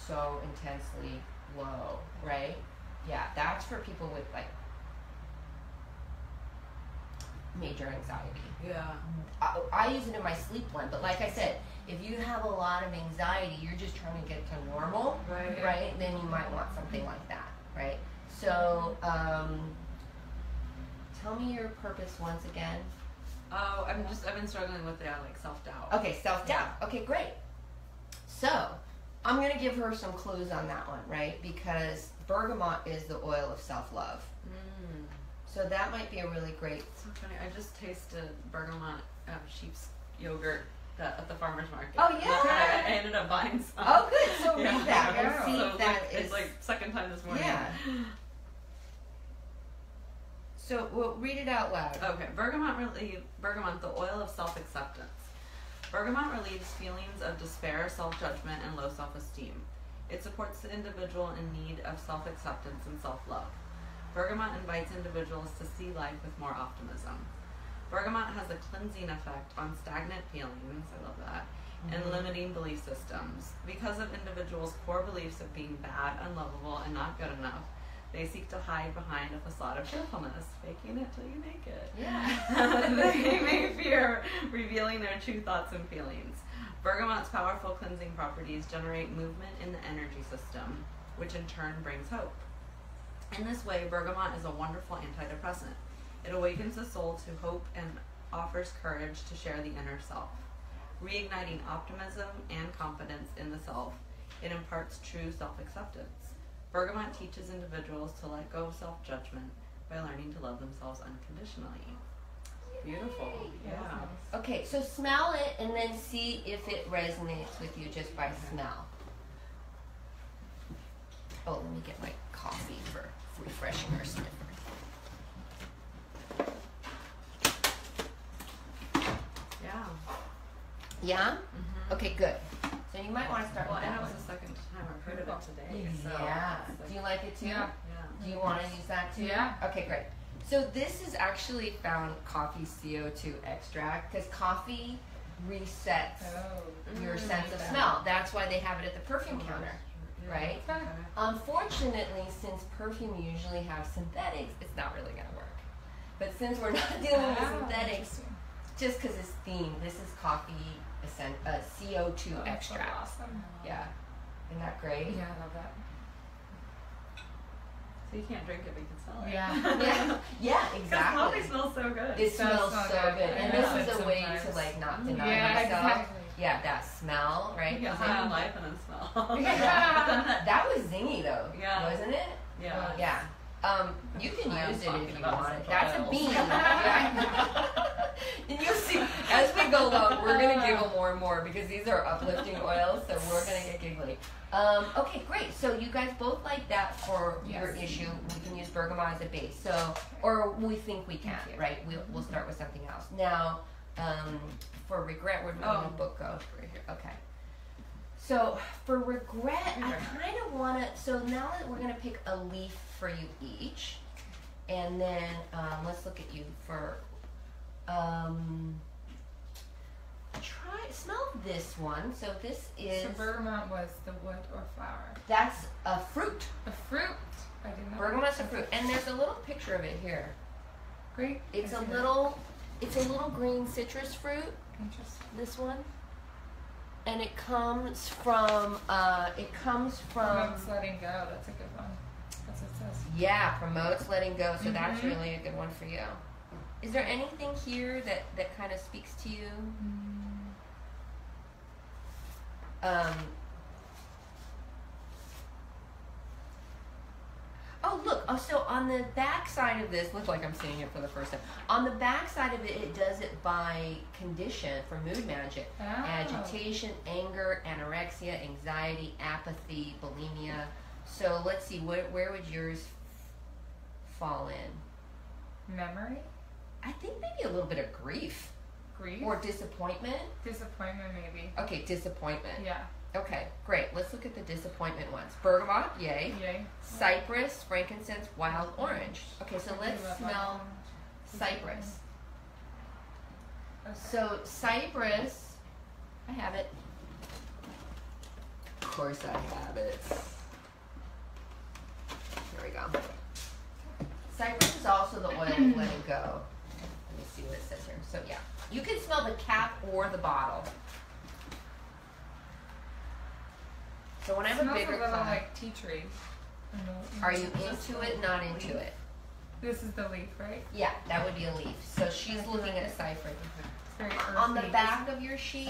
So intensely low, right? Yeah, that's for people with like major anxiety. Yeah. I, I use it in my sleep blend, but like I said, if you have a lot of anxiety, you're just trying to get to normal, Right. right? Then you might want something like that, right? So, um, tell me your purpose once again. Oh, I'm just I've been struggling with yeah, like self doubt. Okay, self doubt. Okay, great. So, I'm gonna give her some clues on that one, right? Because bergamot is the oil of self love. Mm. So that might be a really great. So funny. I just tasted bergamot um, sheep's yogurt that, at the farmer's market. Oh, yeah? I, I ended up buying some. Oh, good. So (laughs) Yeah. read that and Yeah. see so if that like, is. it's like second time this morning. Yeah. (laughs) So, well, read it out loud. Okay, bergamot relieve bergamot, the oil of self acceptance. Bergamot relieves feelings of despair, self judgment, and low self esteem. It supports the individual in need of self acceptance and self love. Bergamot invites individuals to see life with more optimism. Bergamot has a cleansing effect on stagnant feelings, I love that, and mm-hmm. limiting belief systems. Because of individuals' core beliefs of being bad, unlovable, and not good enough, they seek to hide behind a facade of cheerfulness, faking it till you make it. Yeah. (laughs) they may fear revealing their true thoughts and feelings. Bergamot's powerful cleansing properties generate movement in the energy system, which in turn brings hope. In this way, bergamot is a wonderful antidepressant. It awakens the soul to hope and offers courage to share the inner self. Reigniting optimism and confidence in the self, it imparts true self acceptance. Bergamot teaches individuals to let go of self judgment by learning to love themselves unconditionally. Beautiful. Yeah. Okay, so smell it and then see if it resonates with you just by smell. Oh, let me get my coffee for refreshing our sniffer. Yeah. Yeah? Mm-hmm. Okay, good. So you might want to start Well, with and that it one. was the second time I've heard of it today. So yeah. it's like- Do you like it too? Yeah. Do you want to use that too? Yeah. Okay, great. So this is actually found coffee CO2 extract because coffee resets Oh. your Mm, sense of smell. That's why they have it at the perfume counter, right? Unfortunately, since perfume usually have synthetics, it's not really gonna work. But since we're not (laughs) dealing with synthetics, just because it's themed, this is coffee essen- uh, CO2 Oh, extract. Awesome. Yeah, isn't that great? Yeah, I love that. So you can't drink it, but you can smell it. Yeah. (laughs) Yeah, yeah, exactly. coffee smells so good. It does smells so good. good, and this is a way to like not deny yeah, yourself. exactly. Yeah, that smell, right? You get 'Cause high on life and then smell. (laughs) Yeah. (laughs) that was zingy though, Yeah. wasn't it? yeah. Yeah. Um, you can I'm use it if you want it. That's a bean. and you'll see as we go along, we're gonna giggle more and more because these are uplifting oils, so we're gonna get giggly. Um, okay, great. So you guys both like that for your issue. We can use bergamot as a base. So, or we think we can, right? We'll, we'll start with something else. Now, um, for regret, where did my Oh. book go? Right here. Okay. So for regret, I kind of want to. So now that we're gonna pick a leaf for you each, and then um, let's look at you for. Um, try smell this one. So this is So bergamot was the wood or flower. that's a fruit. A fruit. I didn't know. Bergamot's a fruit, and there's a little picture of it here. Great. It's I a see that. little, it's a little green citrus fruit. Interesting. This one, and it comes from. Uh, it comes from. Promotes letting go. That's a good one. That's what it says. Yeah, promotes letting go. So that's Mhm. really a good one for you. Is there anything here that that kind of speaks to you? Um. Oh look! Oh, so on the back side of this, looks like I'm seeing it for the first time. On the back side of it, it does it by condition for mood magic: Oh. agitation, anger, anorexia, anxiety, apathy, bulimia. So let's see, where where would yours fall in? Memory. I think maybe a little bit of grief Grief. or disappointment. disappointment, maybe. Okay, disappointment. Yeah. Okay, great. Let's look at the disappointment ones. Bergamot, yay. Yay. Cypress, frankincense, wild orange. Okay, so let's smell cypress. So cypress, I have it. Of course I have it. Here we go. Cypress is also the oil of letting go. Let me see what it says here. So yeah, you can smell the cap or the bottle. So when I have a bigger a little class, like tea tree. I don't know. are you into it? Not into it? This is the leaf, right? Yeah, that would be a leaf. So she's looking at cypress. It's very earthy. On the back of your sheet,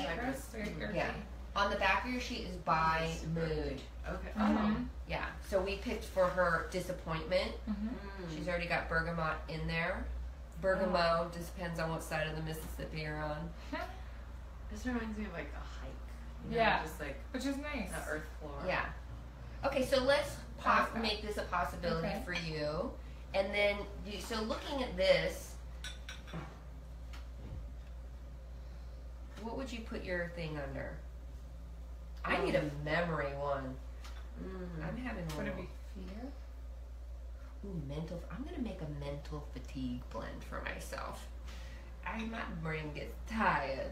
very earthy. Yeah. on the back of your sheet is by mood. Okay. Mhm. Yeah. So we picked for her disappointment. Mhm. Mm. She's already got bergamot in there. Bergamot just depends on what side of the Mississippi you're on. This reminds me of like a hike. You know, Yeah. Just like Which is nice. the earth floor. Yeah. Okay, so let's pos- Okay. make this a possibility Okay. for you. And then, you, so looking at this, what would you put your thing under? I need a memory one. Mm. I'm having a Would it little. be fear? Ooh, mental. I'm gonna make a mental fatigue blend for myself. I, my brain gets tired.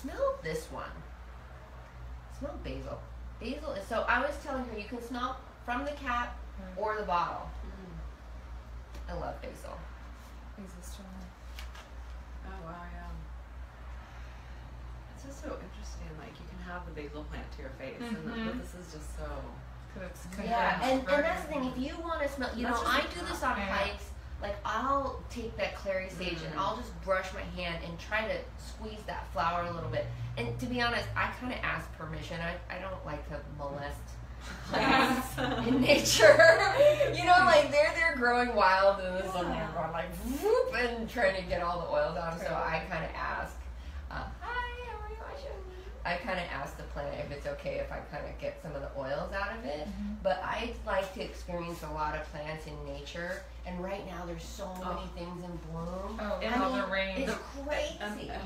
Smell this one. Smell basil. Basil is so. I was telling her you can smell from the cap Mm. or the bottle. Mm. I love basil. Is strong? Oh wow, yeah. It's just so interesting. Like you can have the basil plant to your face, and then, Mhm. but this is just so. Because it's Yeah, condensed and, and that's the thing. If you want to smell, you That's know, I do this on hikes. Like I'll take that clary sage and Mm. I'll just brush my hand and try to squeeze that flower a little bit. And to be honest, I kind of ask permission. I, I don't like to molest plants (laughs) in nature. you know, like they're they're growing wild and this one Yeah. going like whoop and trying to get all the oils out. So I kind of ask, uh, "Hi, how are you? I kind of asked the plant if it's okay if I kind of get some of the oils out of it. But I like to experience a lot of plants in nature, and right now there's so many Oh. things in bloom. Oh, And and all the rain. It's Um, crazy. oh, yeah.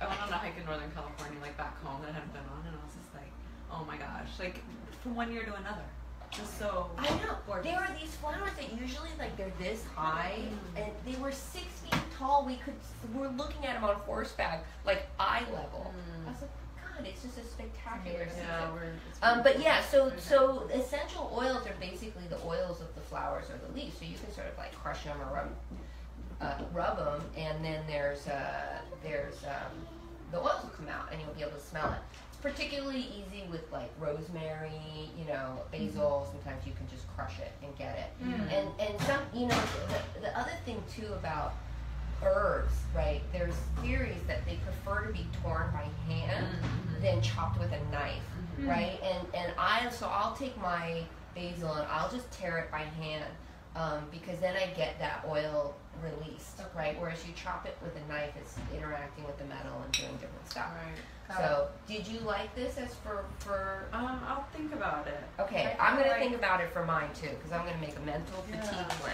I went on a hike in Northern California, like back home, that I hadn't been on, and I was just like, oh my gosh, like from one year to another, just so. I know. Gorgeous. There are these flowers that usually like they're this high, Mm. and they were six feet tall. We could we're looking at them on horseback, like eye level. Mm. I was like, God, it's just a spectacular Yeah, Um, but yeah, so so essential oils are basically the oils of the flowers or the leaves. So you can sort of like crush them or rub, uh, rub them, and then there's uh, there's um, the oils will come out, and you'll be able to smell it. It's particularly easy with like rosemary, you know, basil. Sometimes you can just crush it and get it. Mm. And and some, you know, the, the other thing too about herbs, right? There's theories that they prefer to be torn by hand Mhm. than chopped with a knife Mhm. right? And and I so I'll take my basil and I'll just tear it by hand um, because then I get that oil released, Okay. right? Whereas you chop it with a knife, it's interacting with the metal and doing different stuff. Right. So did you like this as for for? Um, I'll think about it. Okay, I'm gonna like- think about it for mine too because I'm gonna make a mental Yeah. fatigue one.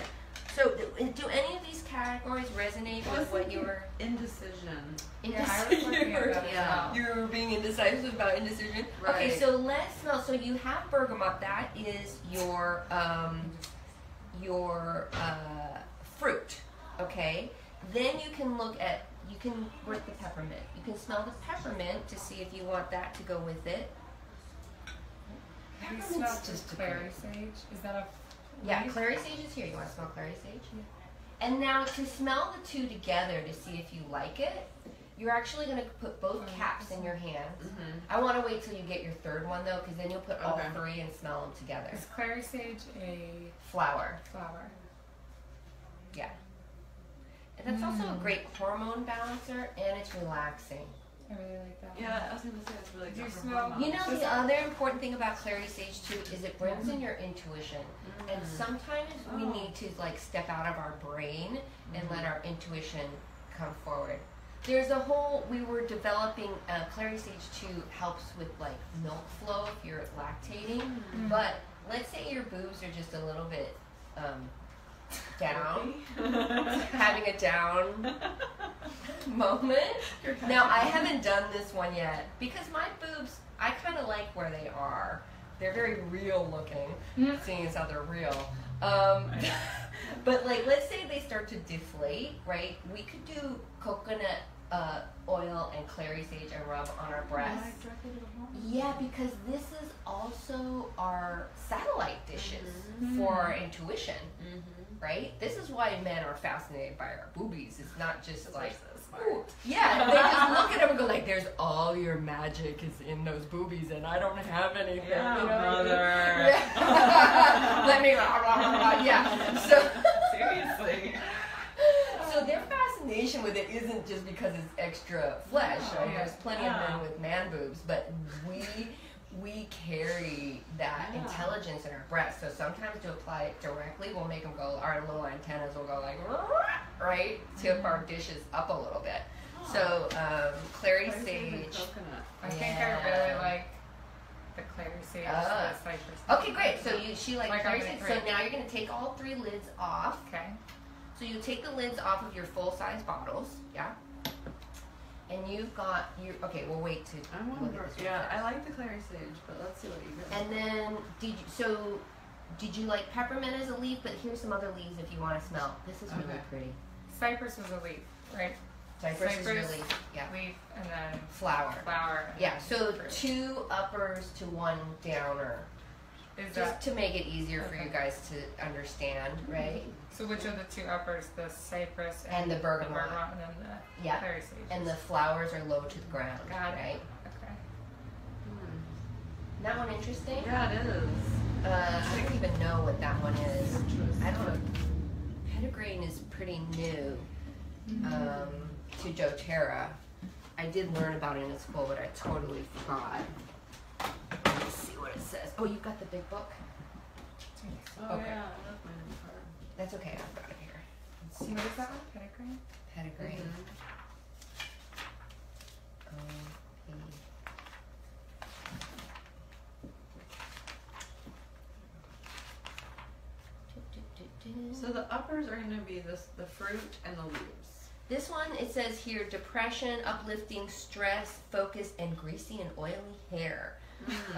So do, do any of these categories resonate with what you thinking were? Indecision. Yeah, I was looking you at were- Yeah. You were being indecisive about indecision. Okay, so let's smell. So you have bergamot. That is your um, your uh, fruit. Okay. Then you can look at. You can work the peppermint. You can smell the peppermint to see if you want that to go with it. Have you Peppermint's smelled just just a clary sage? Is that a Yeah, clary sage is here. You want to smell clary sage? And now to smell the two together to see if you like it, you're actually going to put both caps in your hands. Mm-hmm. I want to wait till you get your third one though, because then you'll put all Okay. three and smell them together. Is clary sage a Flower, flower? yeah. And that's also a Mm. great hormone balancer, and it's relaxing. I really like that. one. Yeah, I was gonna say it's really Do you good smell- You know, the other important thing about clary sage too is it brings in your intuition. And Mm. sometimes we Oh. need to like step out of our brain and let our intuition come forward. There's a whole we were developing uh, clary sage too helps with like milk flow if you're lactating. Mm. But let's say your boobs are just a little bit um, down, (laughs) having a down moment. (laughs) Now I haven't done this one yet because my boobs I kind of like where they are. They're very real looking, Mm. seeing as how they're real. Um, (laughs) but like, let's say they start to deflate, right? We could do coconut uh, oil and clary sage and rub on our breasts. Yeah, because this is also our satellite dishes Mhm. for our intuition, Mm-hmm. Right? This is why men are fascinated by our boobies. It's not just like, so yeah, they just look at them and go like, "There's all your magic is in those boobies, and I don't have anything." Yeah, you know what I mean? brother. Yeah. (laughs) Let me, rah, rah, rah, yeah. So. (laughs) Seriously. So their fascination with it isn't just because it's extra flesh. Yeah. Oh, there's plenty Yeah. of men with man boobs, but we we carry that Yeah. intelligence in our breasts. So sometimes to apply it directly, we'll make them go. Our little antennas will go like right, tip our dishes up a little bit. So um, clary Clary sage and coconut. I think I really like the clary sage, the. Okay, great. So you she like, Like clary sage. So now you're gonna take all three lids off. Okay. So you take the lids off of your full size bottles, yeah. And you've got your okay. We'll wait to I look wonder. at this Yeah. I like the clary sage, but let's see what you get. And then did you so? Did you like peppermint as a leaf? But here's some other leaves if you want to smell. This is really Okay. pretty. Cypress was a leaf, right? Cypress, is Cypress. really yeah. Leaf and then Flower. flower. Yeah. So fruit. two uppers to one downer, Is just that to make it easier for you guys to understand, right? so? Which are the two uppers? The cypress and, And the the bergamot. bergamot, and then the Yeah. clary sage. And the flowers are low to the ground, Got it. right? okay. That one interesting. Yeah, it is. Uh, I don't even know what that one is. I don't know. Petitgrain is pretty new um, to doTERRA. I did learn about it in school, but I totally forgot it says. Oh, you've got the big book? Oh, okay. yeah. I love my new card. That's okay. I've got it here. Let's see. What is that one? Pedigree? Pedigree. Mm-hmm. So the uppers are going to be this, the fruit and the leaves. This one, it says here, depression, uplifting, stress, focus, and greasy and oily hair.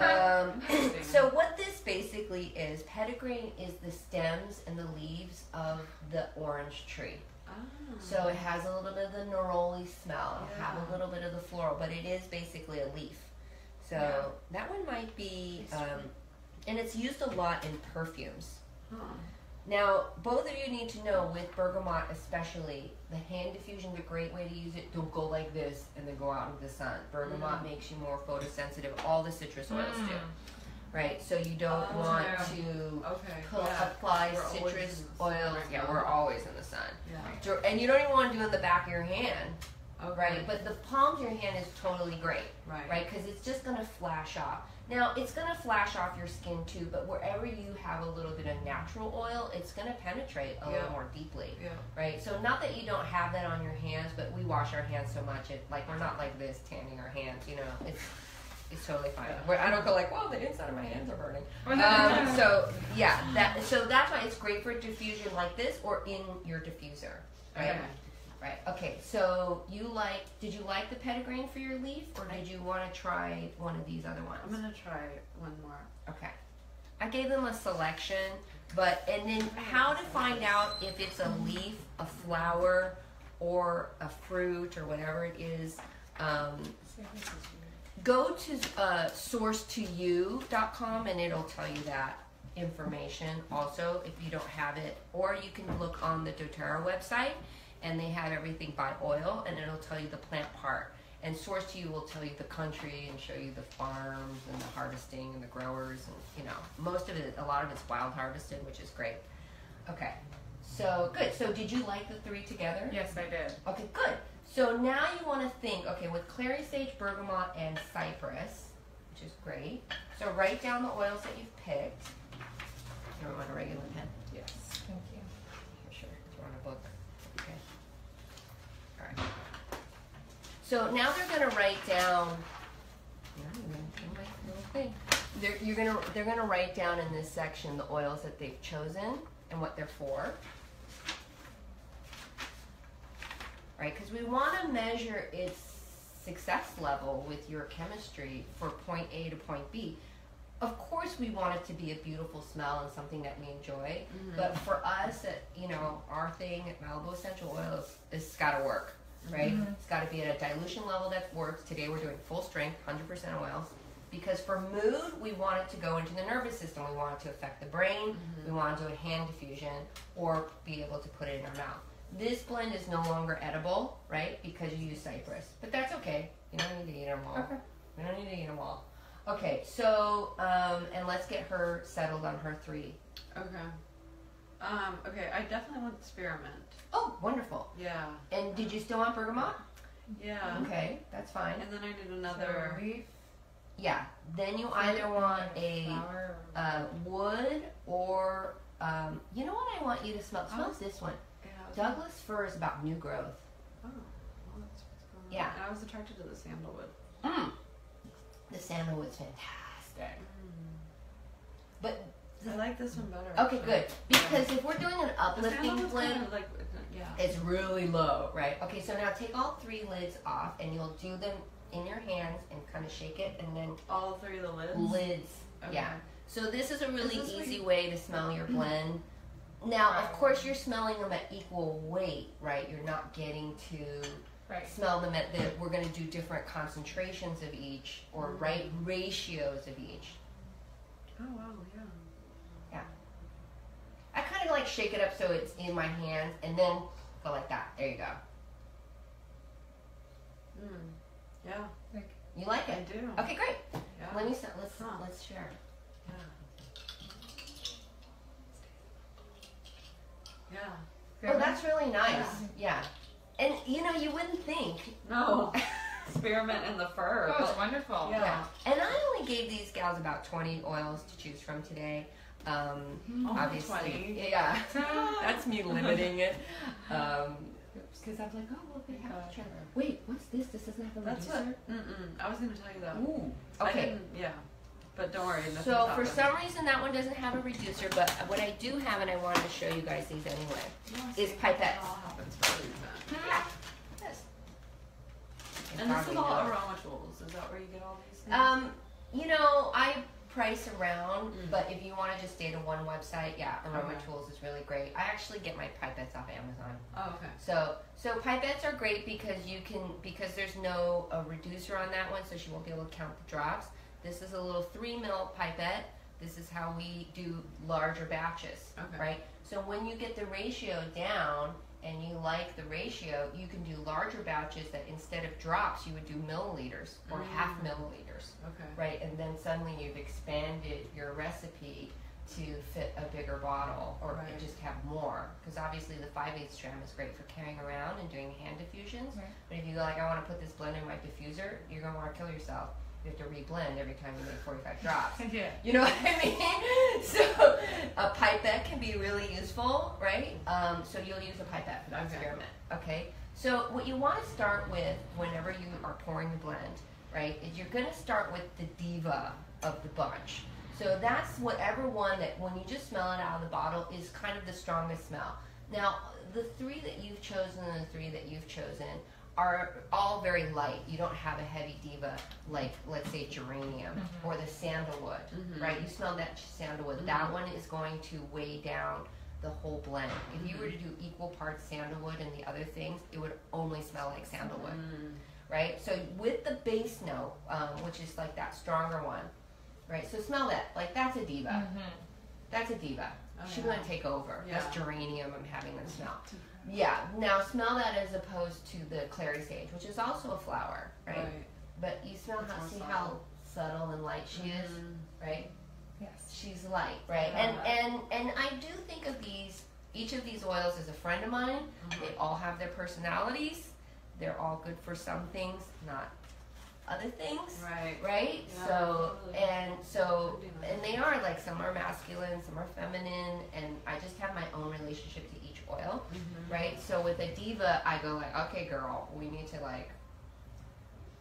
Um, (laughs) so, what this basically is, petitgrain is the stems and the leaves of the orange tree. Ah. So, it has a little bit of the neroli smell, it'll have a little bit of the floral, but it is basically a leaf. So, Yeah. that one might be, um, and it's used a lot in perfumes. Huh. Now, both of you need to know with bergamot, especially, the hand diffusion is a great way to use it. Don't go like this and then go out into the sun. Bergamot Mm. makes you more photosensitive. All the citrus oils do, Mm. right? So you don't Oh, want to Okay. pull, yeah. apply We're citrus in the sun oils. right Yeah, we're always in the sun. Yeah. And you don't even want to do it in the back of your hand, Okay. right? But the palm of your hand is totally great Right. right? Because it's just going to flash off. Now, it's going to flash off your skin too, but wherever you have a little bit of natural oil, it's going to penetrate a Yeah. little more deeply, Yeah. right? So, not that you don't have that on your hands, but we wash our hands so much, it like we're not like this tanning our hands, you know. It's it's totally fine. Where I don't go like, well, the inside of my hands are burning. (laughs) Um, so yeah, that so that's why it's great for diffusion like this or in your diffuser, right? Okay. Right. Okay. So you like? Did you like the petitgrain for your leaf, or did you want to try one of these other ones? I'm gonna try one more. Okay. I gave them a selection, but and then how to find out if it's a leaf, a flower, or a fruit or whatever it is. Um, go to uh, source2you.com and it'll tell you that information also if you don't have it or you can look on the doterra website and they have everything by oil and it'll tell you the plant part and source to you will tell you the country and show you the farms and the harvesting and the growers and you know most of it a lot of it's wild harvested which is great okay so good so did you like the three together Yes, I did. Okay, good. So now you want to think, okay, with clary sage, bergamot, and cypress, which is great. So write down the oils that you've picked. You want a regular pen? Yes. Thank you. Here, sure. Do you want a book? Okay. All right. So now they're gonna write down. Yeah, I'm gonna do my little thing. They're, you're gonna they're gonna write down in this section the oils that they've chosen and what they're for. Right, because we want to measure its success level with your chemistry for point A to point B. Of course, we want it to be a beautiful smell and something that we enjoy. Mm-hmm. But for us, at, you know, our thing at Malibu Essential Oils, it's got to work, right? It's got to be at a dilution level that works. Today we're doing full strength, 100% oils. Because for mood, we want it to go into the nervous system. We want it to affect the brain. We want to do a hand diffusion or be able to put it in our mouth. This blend is no longer edible, right? Because you use cypress. But that's okay. You don't need to eat them all. Okay. We don't need to eat them all. Okay, so, um, and let's get her settled on her three. Okay. Um. Okay. I definitely want spearmint. Oh, wonderful. Yeah. And did you still want bergamot? Yeah. Okay, that's fine. And then I did another. So Yeah. Then you either want a uh, wood or um, you know what I want you to smell? Smell Oh. this one. Yeah, Douglas fir is about new growth. Oh. Well, that's what's going on. Yeah. And I was attracted to the sandalwood. Mm. The sandalwood's fantastic. But I like this one better. okay, good. Because if we're doing an uplifting blend, kind of like yeah. it's really low, right? Okay, so now take all three lids off and you'll do them in your hands and kind of shake it and then All three of the lids. lids. Okay. Yeah. So this is a really Is easy like- way to smell your blend. Now, of course, you're smelling them at equal weight, right? You're not getting to Right. smell them at the. We're going to do different concentrations of each, or Mhm. right ratios of each. Oh wow, yeah. I kind of like shake it up so it's in my hands, and then go like that. There you go. Mm. Yeah, You like it? I do. Okay, great. Yeah. Let me. s- Let's Huh. let's share. Yeah. Yeah. Oh, that's really nice. Yeah. And you know, you wouldn't think No. (laughs) Spearmint and the fir. Oh, it's wonderful. Yeah. Yeah. And I only gave these gals about 20 oils to choose from today. Um, Only obviously. 20. Yeah. (laughs) That's me (laughs) limiting it. Um, because I'm like, oh, well, they have to try. Wait, what's this? This doesn't have a That's reducer? what. Mm-mm. I was gonna tell you that. Ooh. Okay. yeah. But don't worry, So for some reason that one doesn't have a reducer, but what I do have, and I wanted to show you guys these anyway, is pipettes. all happens for a reason. Yeah. Yes. And this is all not. aroma tools. Is that where you get all these things? Um, you know, I price around, Mm. but if you want to just stay to one website, yeah, Aroma Okay. Tools is really great. I actually get my pipettes off Amazon. oh, okay. So, so pipettes are great because you can because there's no a reducer on that one, so she won't be able to count the drops. This is a little three mil pipette. This is how we do larger batches, Okay. right? So when you get the ratio down and you like the ratio, you can do larger batches that instead of drops, you would do milliliters or half Mm. milliliters, Okay. right? And then suddenly you've expanded your recipe to fit a bigger bottle or Right. just have more. Because obviously the 5 8 dram is great for carrying around and doing hand diffusions. Right. But if you go like, I want to put this blend in my diffuser, you're going to want to kill yourself. You have to reblend every time you make 45 (laughs) drops. yeah. You know what I mean? (laughs) So a pipette can be really useful, right? Um, so you'll use a pipette for that Okay. experiment, okay? So what you want to start with whenever you are pouring the blend, right, is you're going to start with the diva of the bunch. So that's whatever one that when you just smell it out of the bottle is kind of the strongest smell. Now, the three that you've chosen and the three that you've chosen are all very light. You don't have a heavy diva like, let's say, geranium Mhm. or the sandalwood, Mhm. right? You smell that sandalwood. Mhm. That one is going to weigh down the whole blend. If you were Mm-hmm. to do equal parts sandalwood and the other things, it would only smell like sandalwood, Mm. right? So with the base note, um, which is like that stronger one, right? So smell that. Like that's a diva. Mm-hmm. That's a diva. Oh, She's yeah. gonna take over. That's geranium. I'm having them smell. (laughs) Yeah. Now smell that as opposed to the clary sage, which is also a flower, right? Right. But you smell It's how see subtle. how subtle and light she is, Mhm. right? Yes. She's light, right? Yeah. And and and I do think of these. Each of these oils is a friend of mine. Mhm. They all have their personalities. They're all good for some things, not other things, Right. right? Yeah, so totally. and so Could be nice. and they are like some are masculine, some are feminine, and I just have my own relationship to each oil, Mhm. right? So with a diva, I go like, okay, girl, we need to like.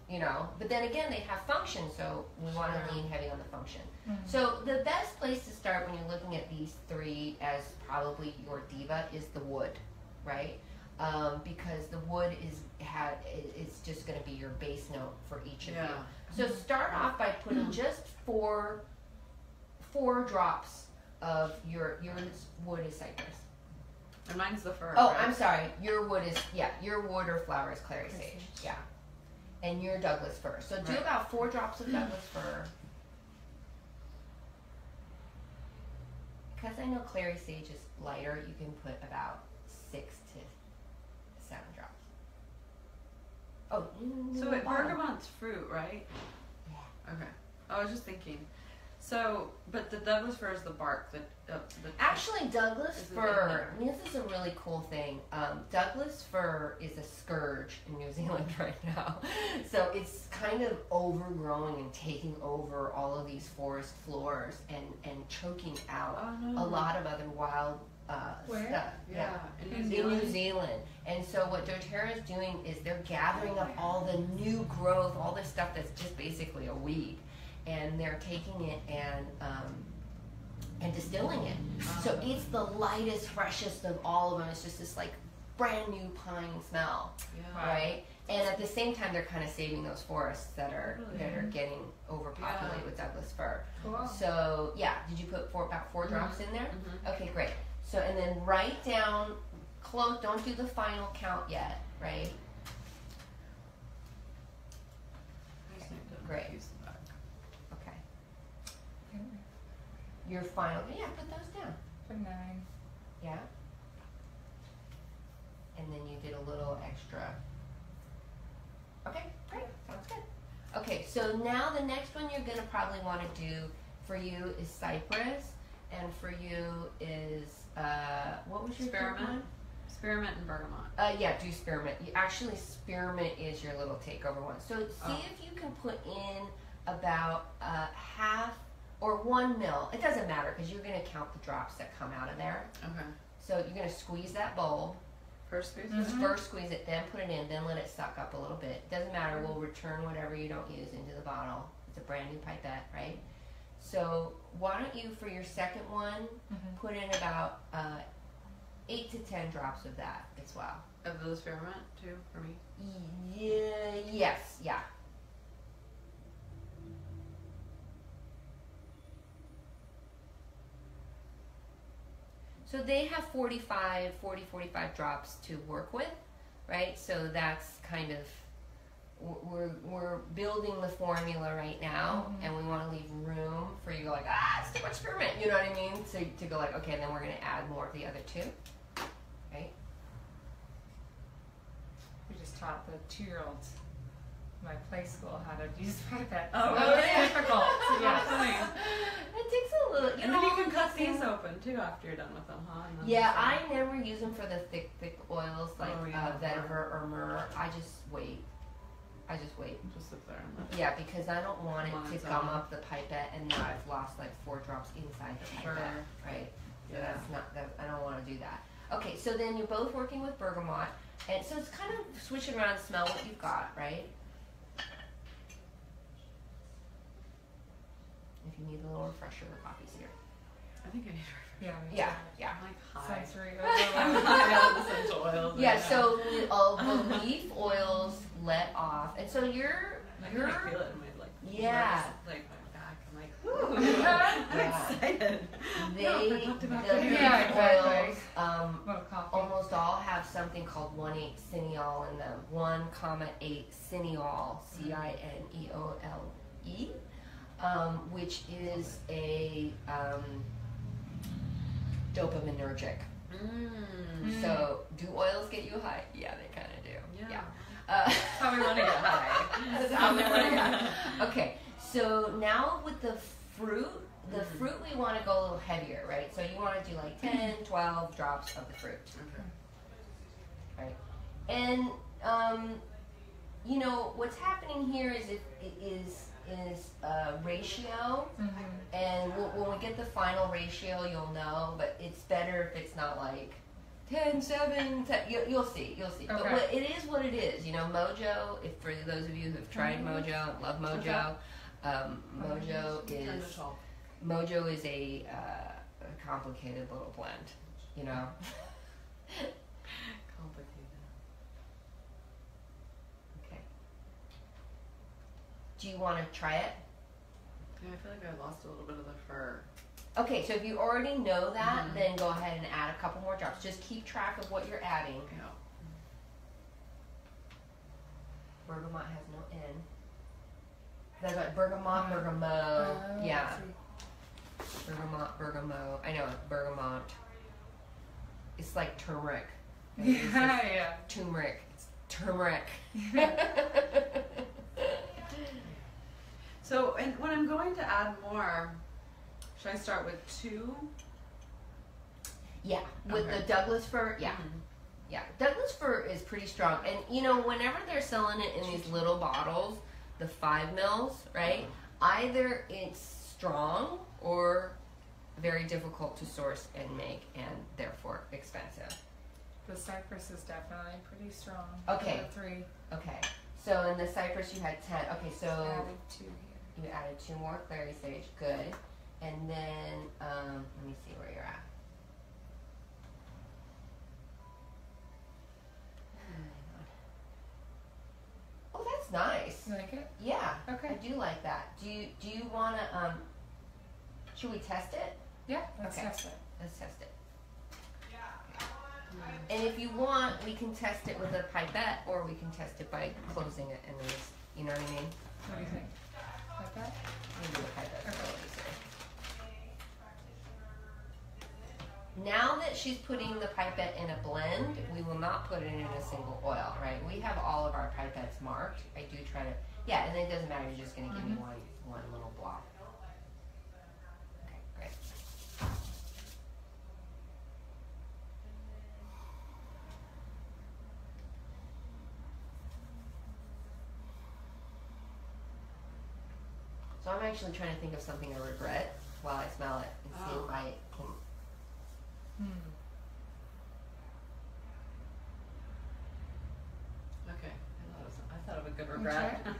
You know, but then again, they have function, so we want to Sure. lean heavy on the function. Mhm. So the best place to start when you're looking at these three as probably your diva is the wood, right? Um, because the wood is had it's just going to be your base note for each of Yeah. you. So start off by putting (clears throat) just four four drops of your your wood is cypress. And mine's the fir. Oh, right? I'm sorry. Your wood is yeah. Your wood or flower is clary Clary sage. sage. Yeah, and your Douglas fir. So do Right. about four drops of Douglas fir. Because I know clary sage is lighter, you can put about six to seven drops. Oh, So wait, bottom. bergamot's fruit, right? Yeah. Okay. I was just thinking. So, but the Douglas fir is the bark. The, uh, the Actually, Douglas Is it fir. This is a really cool thing. Um, Douglas fir is a scourge in New (laughs) Zealand right now, so it's kind of overgrowing and taking over all of these forest floors and and choking out Oh no. a lot of other wild uh, Where? stuff. Yeah. In New In Zealand. New Zealand. And so what doTERRA is doing is they're gathering up all the new growth, all this stuff that's just basically a weed, and they're taking it and um, and distilling it. So it's the lightest, freshest of all of them. It's just this like brand new pine smell, Yeah. Right? And at the same time, they're kind of saving those forests that are Really? that are getting overpopulated Yeah. with Douglas fir. Cool. So yeah, did you put four, about 4 Mhm. drops in there? Mhm. Okay, great. So and then write down, close. Don't do the final count yet, right? I just need to Great. use the back. Okay. Your final. Yeah, put those down. For nine. Yeah. And then you did a little extra. Okay, great. Sounds good. Okay, so now the next one you're gonna probably want to do for you is cypress, and for you is uh, what was your third Spearmint. one? Spearmint and bergamot. Uh, yeah, do spearmint. You, actually, spearmint is your little takeover one. So see Oh. if you can put in about uh, half or one mil. It doesn't matter because you're going to count the drops that come out of there. Okay. So you're going to squeeze that bowl. First squeeze. Mhm. it? First squeeze it, then put it in, then let it suck up a little bit. Doesn't matter. We'll return whatever you don't use into the bottle. It's a brand new pipette, right? So why don't you, for your second one, Mhm. put in about uh, eight to ten drops of that as well. Of the experiment too, for me. Yeah, yes, yeah. So they have 45, 40, 45 drops to work with, right? So that's kind of, we're, we're building the formula right now Mhm. and we want to leave room for you to go like, ah, it's too much experiment, you know what I mean? So to go like, okay, then we're going to add more of the other two, right? We just taught the two-year-olds my play school how to use (laughs) pipette. Oh, so really? it's difficult. Yes. (laughs) It takes a little, you and know, then you can cut things- these open too after you're done with them, huh? And Yeah, just- I never use them for the thick, thick oils like Oh, yeah. uh, vetiver or myrrh. I just wait. I just wait. just sit there and let. Yeah, because I don't want it to gum up the pipette, and now I've lost like four drops inside the Sure. pipette. Right. So Yeah. that's not. That, I don't want to do that. Okay, so then you're both working with bergamot, and so it's kind of switching around. Smell what you've got, right? If you need a little refresher, the coffee's here. I think I need Yeah. me Yeah, too. yeah. I'm like high. Sensory (laughs) I'm overload. high on essential oils. Yeah, right so the- all the leaf oils let off, and so you're I you're like feel it in my like Yeah. nerves, like my back. I'm like, (laughs) ooh, I'm Yeah. excited. they No, I talked about the leaf Yeah, exactly. oils um, almost all have something called one eight cineole in them. One comma eight cineole, C I N E O L E, um, which is a um, dopaminergic. Mm. So, do oils get you high? Yeah, they kind of do. Yeah. Uh, That's how we want to get high. That's how we wanna get (laughs) Okay, so now with the fruit, the Mhm. fruit we want to go a little heavier, right? So you want to do like 10, 12 drops of the fruit, Okay. right? And um, you know what's happening here is it, it is is a ratio, Mhm. and w- when we get the final ratio, you'll know. But it's better if it's not like 10, 7, 10. You, you'll see, you'll see. But what, it is what it is. You know, Mojo. If for those of you who've tried Mhm. Mojo, love Mojo. Um, Mojo is. Mojo is a, uh, a complicated little blend. You know. (laughs) Complicated. Okay. Do you want to try it? Yeah, I feel like I lost a little bit of the fir. Okay, so if you already know that, Mhm. then go ahead and add a couple more drops. Just keep track of what you're adding. Yeah. Bergamot has no N. That's what bergamot, Uh, bergamot. Oh, yeah, bergamot, bergamot. I know bergamot. It's like turmeric. (laughs) Yeah, yeah. turmeric. It's turmeric. (laughs) (laughs) So, and when I'm going to add more, should I start with two? yeah, with Okay. the Douglas fir, yeah. Mhm. Yeah, Douglas fir is pretty strong, and you know whenever they're selling it in these little bottles, the five mils, right? Either it's strong or very difficult to source and make, and therefore expensive. The cypress is definitely pretty strong. Okay. The three. Okay, so in the cypress you had ten. Okay, so Added two here. You added two more clary sage, good, and then um, let me see where you're at. Oh, that's nice. You like it? Yeah, Okay. I do like that. Do you do you want to um? Should we test it? Yeah, let's Okay. test it. Let's test it. And if you want, we can test it with a pipette, or we can test it by closing it and then you know what I mean? What do you think? Like that? Maybe the pipette's a little easier. Now that she's putting the pipette in a blend, we will not put it in a single oil, right? We have all of our pipettes marked. I do try to, yeah, and it doesn't matter. You're just gonna give me mm-hmm. one, one little block. Okay, great. So I'm actually trying to think of something I regret while I smell it and see Oh. if I can. Hmm. Okay. I thought, it was, I thought of a good regret. (laughs)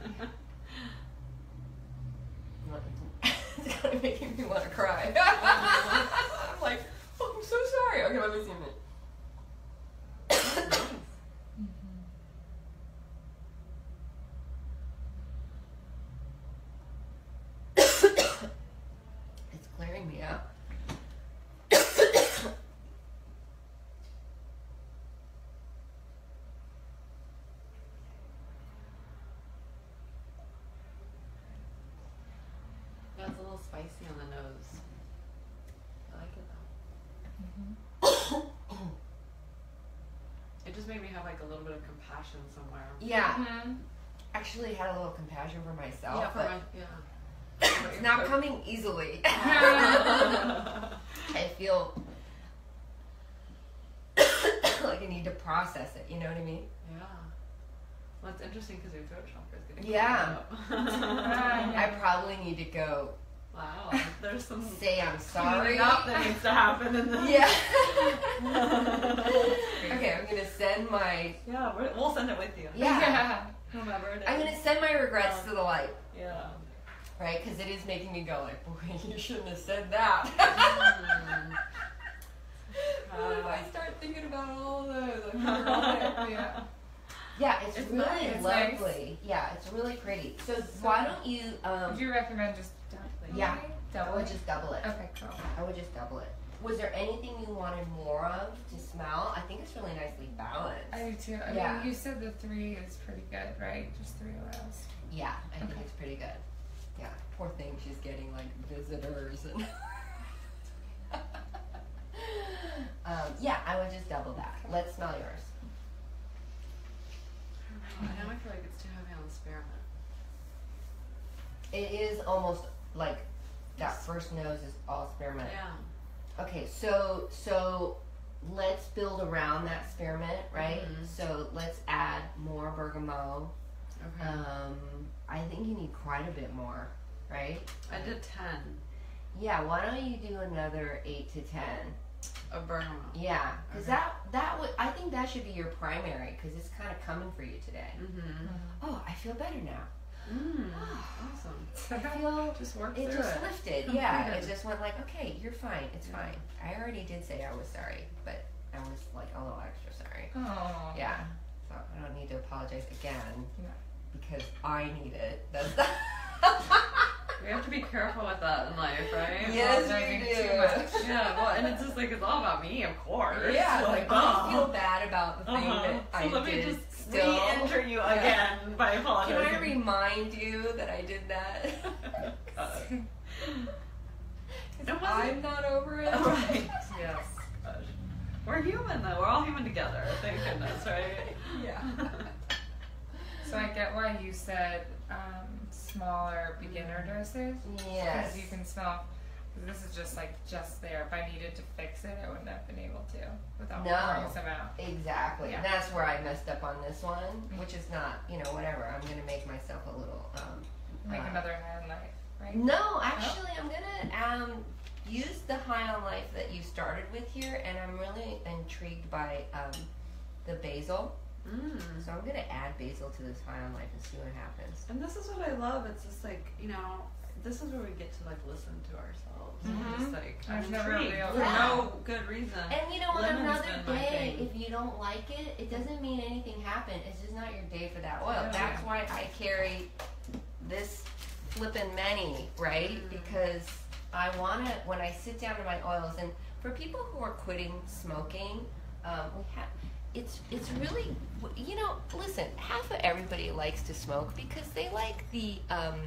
it's gonna really making me want to cry. (laughs) (laughs) I'm like, oh, I'm so sorry. Okay, let me see a minute. it's clearing me out. Yeah, it's spicy on the nose. I like it though. (coughs) It just made me have like a little bit of compassion somewhere. Yeah, Mhm. actually had a little compassion for myself, yeah, for but my, yeah. (coughs) it's not coming easily. (laughs) I feel (coughs) like I need to process it. You know what I mean? Yeah. Well, it's interesting because your throat chakra is getting Yeah. cleared up. (laughs) (laughs) I probably need to go wow. There's some (laughs) say I'm sorry. up that needs to happen in this. Yeah. (laughs) okay, I'm gonna send my Yeah, we're, we'll send it with you. yeah. (laughs) Whomever it is. I'm gonna send my regrets to the light, Yeah. right? Because it is making me go like, boy, you shouldn't have said that. Mm. What if I start thinking about all those? I feel bad. yeah. yeah, it's, It's really nice. It's lovely. Yeah, it's really pretty. So why don't you? Um, Would you recommend just doubling? Yeah. I Doubling? would just double it. Okay, cool. I would just double it. Was there anything you wanted more of to smell? I think it's really nicely balanced. I do too. I Yeah. mean, you said the three is pretty good, right? Just three oils. Yeah, I think it's pretty good. Yeah, poor thing, she's getting like visitors and. (laughs) um, yeah, I would just double that. Let's smell yours. I know I feel like it's too heavy on the spearmint. It is almost like that first nose is all spearmint. Yeah. Okay, so so let's build around that spearmint, right? Mhm. So let's add more bergamot. Okay. Um, I think you need quite a bit more, right? I did 10 Yeah, why don't you do another eight to ten? of bergamot. Yeah, because Okay. that that would I think that should be your primary because it's kind of coming for you today. Mm-hmm. Oh, I feel better now. Mm. Awesome. I (laughs) feel Just work it just it. lifted. (laughs) Yeah, it just went like, okay, you're fine. It's Yeah. fine. I already did say I was sorry, but I was like a little extra sorry. Oh. Yeah, so I don't need to apologize again Yeah. because I need it. (laughs) That's We have to be careful with that in life, right? Yes, Apologizing you too do. much. Yeah, well, and it's just like it's all about me, of course. Yeah, like, I feel oh. bad about the thing Uh-huh. that So I let me did. just still. re-enter you Yeah. again by Can. I remind you that I did that? God. 'Cause (laughs) It wasn't- I'm not over it. right. (laughs) Yes. Gosh. We're human though. We're all human together. Thank goodness, right? (laughs) Yeah. So I get why you said um, smaller beginner doses. Yes. Because you can smell. 'Cause This is just like just there. If I needed to fix it, I wouldn't have been able to without No. pouring some out. Exactly. Yeah. That's where I messed up on this one, which is not, you know, whatever. I'm gonna make myself a little. Um, Make uh, another highlight, right? No, actually, I'm gonna um, use the high on life that you started with here, and I'm really intrigued by um, the basil. Mm. So I'm gonna add basil to this high on life and see what happens. And this is what I love. It's just like you know, this is where we get to like listen to ourselves. And Mhm. just like I've I'm never intrigued really for Yeah. no good reason. And you know, on Lemon's another day, if you don't like it, it doesn't mean anything happened. It's just not your day for that oil. Yeah. That's why I carry this flippin' many, right? Mm. Because I want to, when I sit down to my oils, and for people who are quitting smoking, um, we have. It's it's really you know listen half of everybody likes to smoke because they like the um,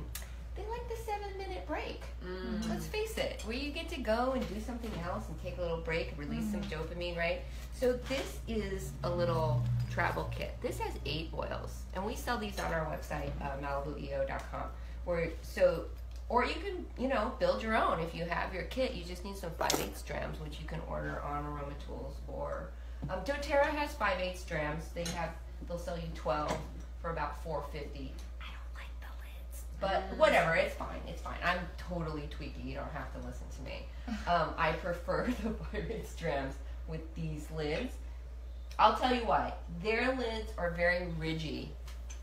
they like the seven minute break Mm. let's face it, where you get to go and do something else and take a little break, release some dopamine, right? So this is a little travel kit. This has eight oils, and we sell these on our website, uh, MalibuEO.com. Where so, or you can you know build your own if you have your kit. You just need some five eighths drams, which you can order on Aroma Tools or um, DoTerra has five eighths drams. They have they'll sell you twelve for about four fifty. I don't like the lids, but whatever. It's fine. It's fine. I'm totally tweaky. You don't have to listen to me. (laughs) Um, I prefer (laughs) the five eighths drams with these lids. I'll tell you why. Their lids are very ridgy.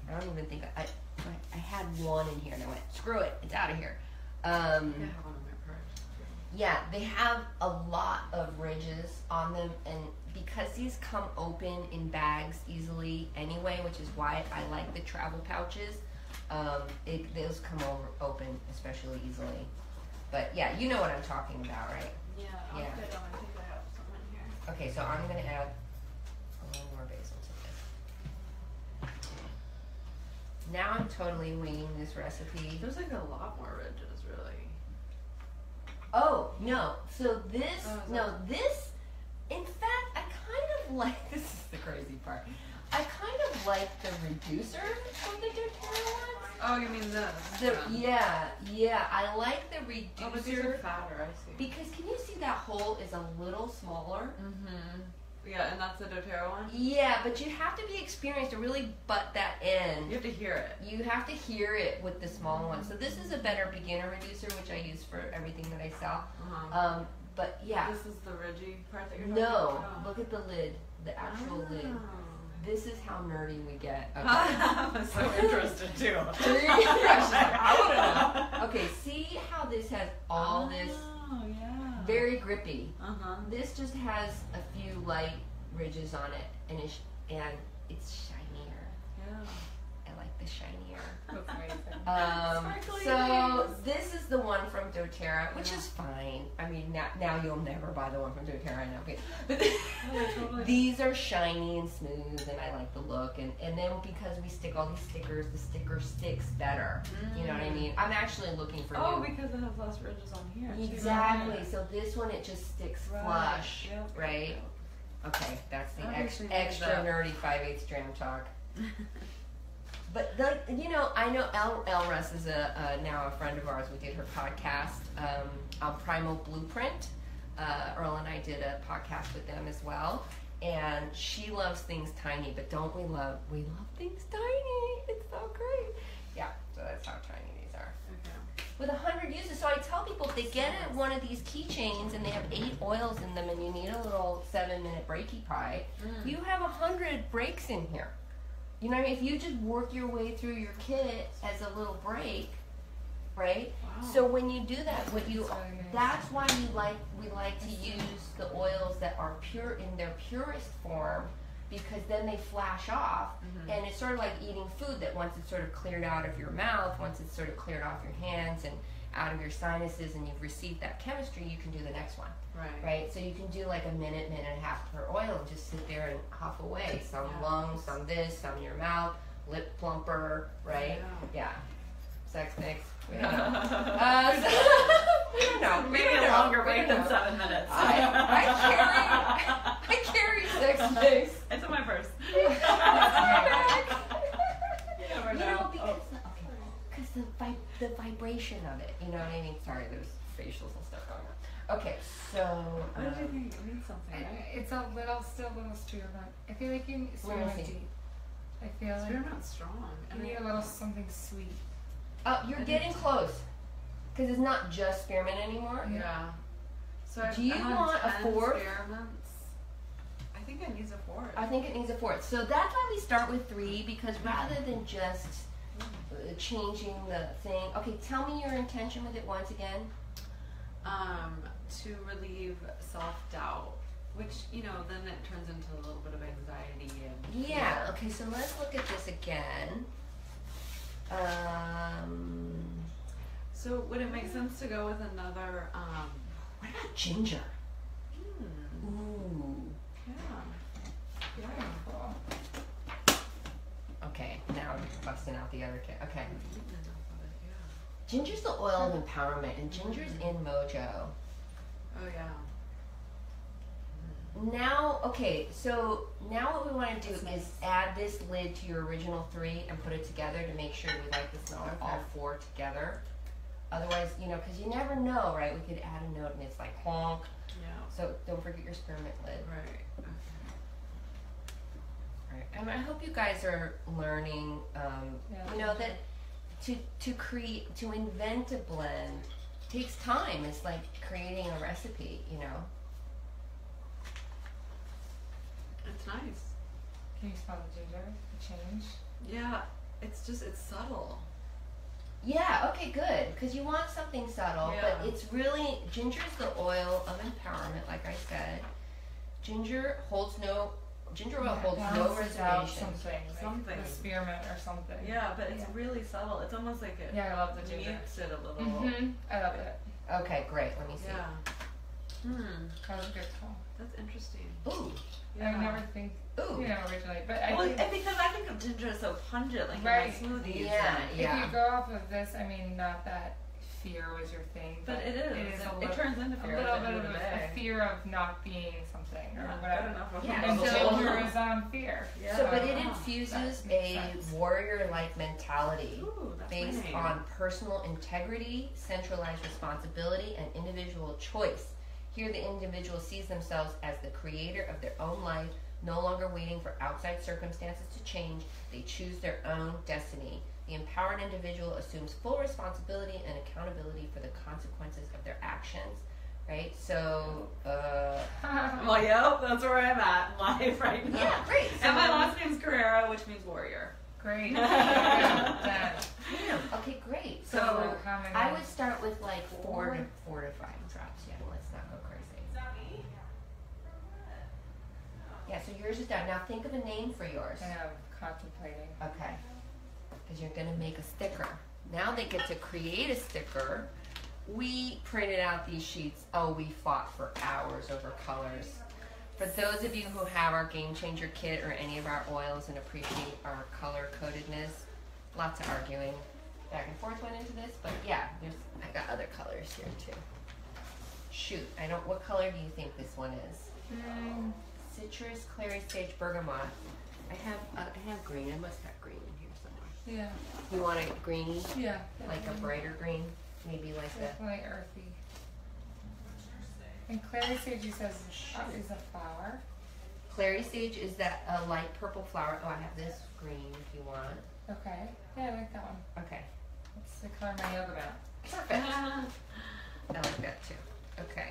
I don't even think I. I, I had one in here and I went, screw it, it's out of here. Um, I have one in my yeah, they have a lot of ridges on them, and because these come open in bags easily anyway, which is why I like the travel pouches. Um, it those come over open especially easily. But yeah, you know what I'm talking about, right? Yeah, I'll Yeah. put it on. I think I have some in here. Okay, so I'm gonna add a little more basil to this. Now I'm totally winging this recipe. There's like a lot more ridges, really. Oh no! So this Oh, no that- this. In fact, I kind of like (laughs) this is the crazy part. I kind of like the reducer from the doTERRA ones. Oh, you mean this? The yeah yeah I like the Oh, but these are reducer fatter. I see. because can you see that hole is a little smaller? Mm-hmm. Yeah, and that's the DoTerra one. Yeah, but you have to be experienced to really butt that in. You have to hear it. You have to hear it with the small one. So this is a better beginner reducer, which I use for everything that I sell. Uh-huh. Um, but yeah, This is the ridgy part that you're talking no. about. Look at the lid, the actual lid. This is how nerdy we get. (laughs) Okay. I'm so (laughs) interested too. (laughs) I want to know. Okay, see how this has all this Oh yeah. very grippy. Uh huh. This just has a few light ridges on it, and it's and it's shinier. Yeah. Shinier. That's amazing. Um, so this is the one from DoTerra, which Yeah. is fine. I mean, now, now you'll never buy the one from DoTerra. I know, okay. But Oh, totally. (laughs) these are shiny and smooth, and I like the look. And and then because we stick all these stickers, the sticker sticks better. You know what I Mm. mean? I'm actually looking for Oh, new. because it has less ridges on here. too. Exactly. So this one it just sticks Right. flush, Yep. right? Okay, that's the ex- extra nerdy five eighths dram talk. (laughs) But the, you know, I know Elle, Russ is a uh, now a friend of ours. We did her podcast um, on Primal Blueprint. Uh, Earl and I did a podcast with them as well, and she loves things tiny. But don't we love? We love things tiny. It's so great. Yeah, so that's how tiny these are. Okay. With a hundred uses, so I tell people if they get one of these keychains and they have eight oils in them, and you need a little seven-minute breaky pie, Mm. you have a hundred breaks in here. You know what I mean? If you just work your way through your kit as a little break, right? Wow. So when you do that, what you That's why we like we like to use the oils that are pure in their purest form because then they flash off Mhm. and it's sort of like eating food that once it's sort of cleared out of your mouth, once it's sort of cleared off your hands and out of your sinuses and you've received that chemistry, you can do the next one Right. right? So you can do like a minute, minute and a half per oil and just sit there and huff away. Some Yeah. lungs, some this, some your mouth, lip plumper, right? Yeah. Yeah. Sex mix. We don't know. Uh, so, (laughs) we don't know. We Maybe don't a longer We than seven minutes. I, I carry (laughs) sex mix. (laughs) It's in my purse. you never know, know. because, the, okay, the, vi- the vibration of it, you know what I mean? Sorry, there's facials and stuff going on. Okay, so. What did um, think? You need something, I- right? It's a little, still a little spearmint. I feel like you need Let me spearmint see. deep. I feel like You're not strong. you need a little something sweet. Oh, you're getting close. Because it's not just spearmint anymore. Yeah. So I've Do you had want a fourth? Spearmints. I think it needs a fourth. I think it needs a fourth. So that's why we start with three, because rather than just uh, changing the thing. Okay, tell me your intention with it once again. um, to relieve self doubt, which you know then it turns into a little bit of anxiety and Yeah, okay, so let's look at this again. Um, So would it make sense to go with another? Um, what about ginger? hmm, Ooh. yeah. Yeah. Cool. Okay, now we're busting out the other kit. Okay. I haven't eaten enough of it, yeah. Ginger's the oil of empowerment, and ginger's in Mojo. Oh yeah. Now, okay, so now what we want to do That's is add this lid to your original three and put it together to make sure we like the smell of all four together. Otherwise, you know, because you never know, right? We could add a note and it's like honk. Yeah. So don't forget your spearmint lid. Right. Okay. Right. And I hope you guys are learning, um, Yeah. you know, that to to create to invent a blend takes time. It's like creating a recipe, you know. It's nice. Can you smell the ginger? The change? Yeah. It's just it's subtle. Yeah, okay, good. Because you want something subtle, but it's really ginger is the oil of empowerment, like I said. Ginger holds no ginger oil holds no Balances out. Something. Like Something. The spearmint or something. Yeah, but it's Yeah. really subtle. It's almost like it Yeah, I love the ginger. mutes it a little. hmm I love it. Okay, great. Let me see. Yeah. Hmm. That was a good call. That's interesting. Ooh, I never think, ooh. you know, originally, but I Well, think and because I think of ginger as so pungent, like Right. in my smoothies. Yeah, and- yeah. if you go off of this, I mean, not that fear was your thing, But but it is. It It, is it little, turns into a fear. little bit of a, a fear of not being something or Yeah, whatever. good enough of Yeah, a And so- is on fear. Yeah. So, but it infuses a warrior-like mentality Ooh, based name. on personal integrity, centralized responsibility, and individual choice. Here, the individual sees themselves as the creator of their own life, no longer waiting for outside circumstances to change. They choose their own destiny. The empowered individual assumes full responsibility and accountability for the consequences of their actions. Right? So, uh, (laughs) Well, yep, that's where I'm at in life right now. yeah, great. So, And my last name's Carrera, which means warrior. Great. (laughs) Yeah, okay, great. So, So. I would start with like four to Four? four to five drops. Yeah, let's not go crazy. Yeah, so yours is done. Now think of a name for yours. I am contemplating. Okay. Because you're gonna make a sticker. Now they get to create a sticker. We printed out these sheets. Oh, we fought for hours over colors. For those of you who have our Game Changer kit or any of our oils and appreciate our color codedness, lots of arguing back and forth went into this, but yeah, there's I got other colors here too. Shoot, I don't. What color do you think this one is? Mm, Citrus, clary sage, bergamot. I have uh, I have green. I must have green in here somewhere. Yeah. You want it greeny, Yeah. like a brighter green, maybe like a. Definitely earthy. And clary sage, you says, uh, is a flower. Clary sage is that a light purple flower. Oh, I have this green if you want. Okay. Yeah, I like that one. Okay, That's the color of my yoga mat. perfect. (laughs) I like that too. Okay.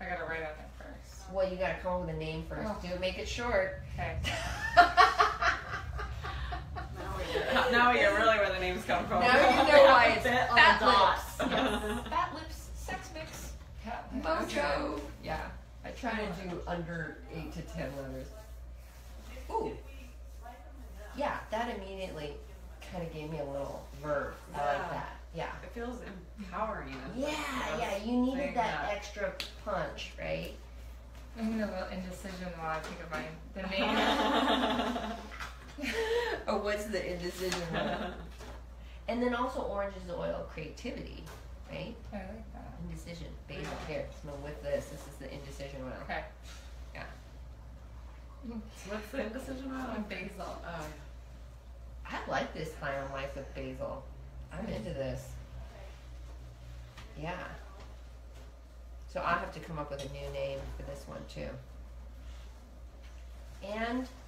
I gotta write on it first. Well, you gotta come up with a name first. Oh. Do make it short. Okay. (laughs) Now we get, now we get really where the names come from. Now you know why it's (laughs) Bit on fat the dot. lips. (laughs) Fat lips, sex mix, mojo. Yeah, I try to do under eight to ten letters. Ooh. Yeah, that immediately kind of gave me a little verve. I like Yeah. that. Yeah. It feels empowering. Yeah, yeah, you needed that that. extra punch, right? I'm in a little indecision while I think of mine. The (laughs) name. (laughs) oh, what's the indecision one? (laughs) and then also orange is the oil of creativity, right? I like that. Indecision. Basil. Here, smell with this. This is the indecision oil. Okay. Yeah. What's the indecision around? basil. Oh, I like this high on life with basil. I'm into this. Yeah. So I have to come up with a new name for this one too. And I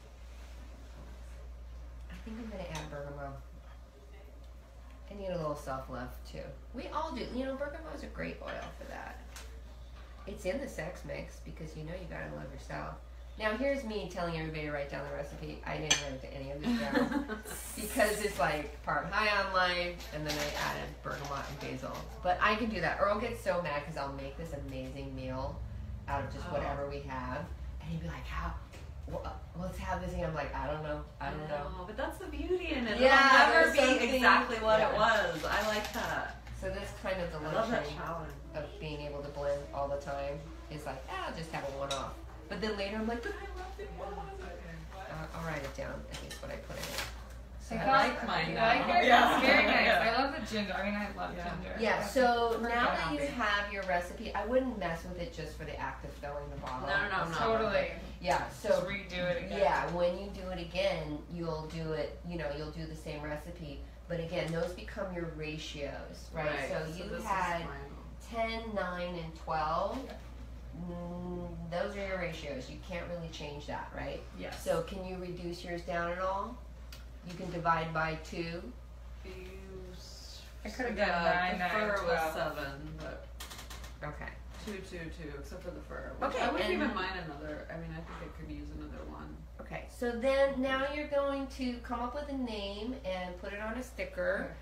think I'm gonna add bergamot. I need a little self love too. We all do. You know, bergamot is a great oil for that. It's in the sex mix because you know you gotta love yourself. Now here's me telling everybody to write down the recipe. I didn't write to any of this down (laughs) because it's like part high on life, and then I added bergamot and basil. But I can do that. Earl gets so mad because I'll make this amazing meal out of just Oh. whatever we have, and he'd be like, "How? Well, let's have this." And I'm like, "I don't know. I don't know." No, but that's the beauty in it. Yeah, It'll never be something- exactly what yeah. it was. I like that. So that's kind of the love that luxury challenge. of being able to blend all the time. Is like, ah, I'll just have a one-off. But then later I'm like, but I love it. What was it? Uh, I'll write it down. At least what I put in it. So I that's- like mine You now. like it? Yeah. It's very nice. (laughs) Yeah. I love the ginger. I mean, I love Yeah. ginger. Yeah, so perfect now that you have your recipe, I wouldn't mess with it just for the act of filling the bottle. No, no, no. Totally. Yeah, Just so redo it again. yeah, when you do it again, you'll do it, you know, you'll do the same recipe. But again, those become your ratios, right? right. So you had mine. 10, 9, and 12. Mm, those are your ratios. You can't really change that, right? Yes. So can you reduce yours down at all? You can divide by 2. I could've yeah, done nine, the nine, fir was 12. seven, but Okay. Two, two, two, except for the fir. Which Okay, I wouldn't even mind another. I mean, I think I could use another one. Okay, so then now you're going to come up with a name and put it on a sticker.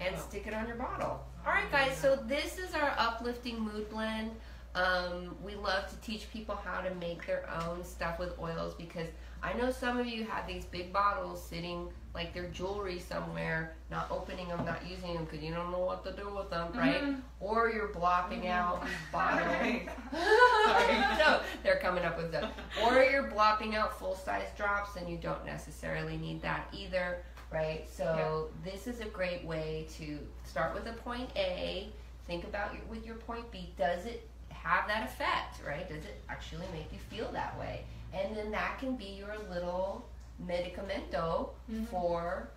and Wow. stick it on your bottle. All right, guys. So this is our uplifting mood blend. Um, we love to teach people how to make their own stuff with oils because I know some of you have these big bottles sitting like they're jewelry somewhere, not opening them, not using them because you don't know what to do with them, right? Mhm. Or you're blopping out (laughs) these bottles. Right. (laughs) no, they're coming up with them. Or you're blocking out full size drops and you don't necessarily need that either, right? So this is a great way to start with a point A, think about your, with your point B. Does it have that effect, right? Does it actually make you feel that way? And then that can be your little medicamento Mhm. for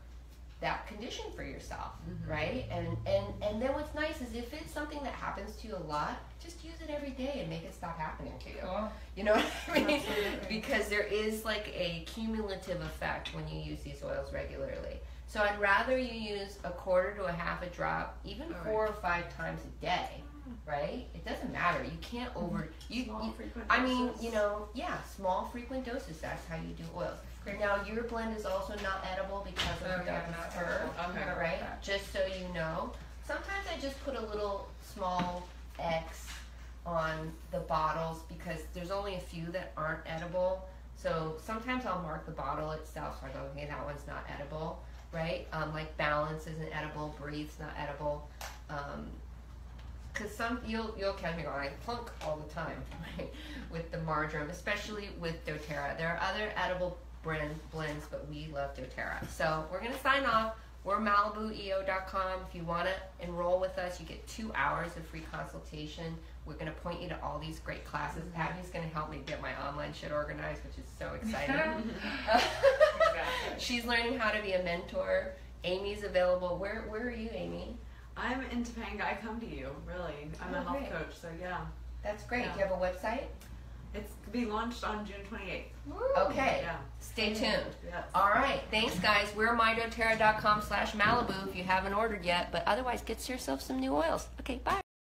that condition for yourself, Mhm. right? And and and then what's nice is if it's something that happens to you a lot, just use it every day and make it stop happening to you. Cool. You know what I mean? Absolutely. because there is like a cumulative effect when you use these oils regularly. So I'd rather you use a quarter to a half a drop, even All four or five times a day, right? It doesn't matter. You can't over you. Small, you frequent I mean, you know, yeah, small frequent doses. That's how you do oils. Now your blend is also not edible because of Oh, the yeah, Douglas fir. I'm gonna right? Just so you know. Sometimes I just put a little small X on the bottles because there's only a few that aren't edible. So sometimes I'll mark the bottle itself so I go, okay, that one's not edible, right? Um, like Balance isn't edible, Breathe's not edible. Um, Cause some you'll you'll catch me going plunk all the time, (laughs) right? With the marjoram, especially with DoTerra. There are other edible blends, but we love DoTerra. So we're gonna sign off. We're MalibuEO.com. If you want to enroll with us, you get two hours of free consultation. We're going to point you to all these great classes. Mm-hmm. Abby's going to help me get my online shit organized, which is so (laughs) exciting. She's learning how to be a mentor. Amy's available. Where Where are you, Amy? I'm in Topanga. I come to you, really. I'm Oh, a health great. coach, so yeah. That's great. Yeah. Do you have a website? It's to be launched on June 28th. Okay. Yeah. Stay tuned. Yes. All right. Thanks, guys. We're mydoterra.com slash Malibu if you haven't ordered yet. But otherwise, get yourself some new oils. Okay, bye.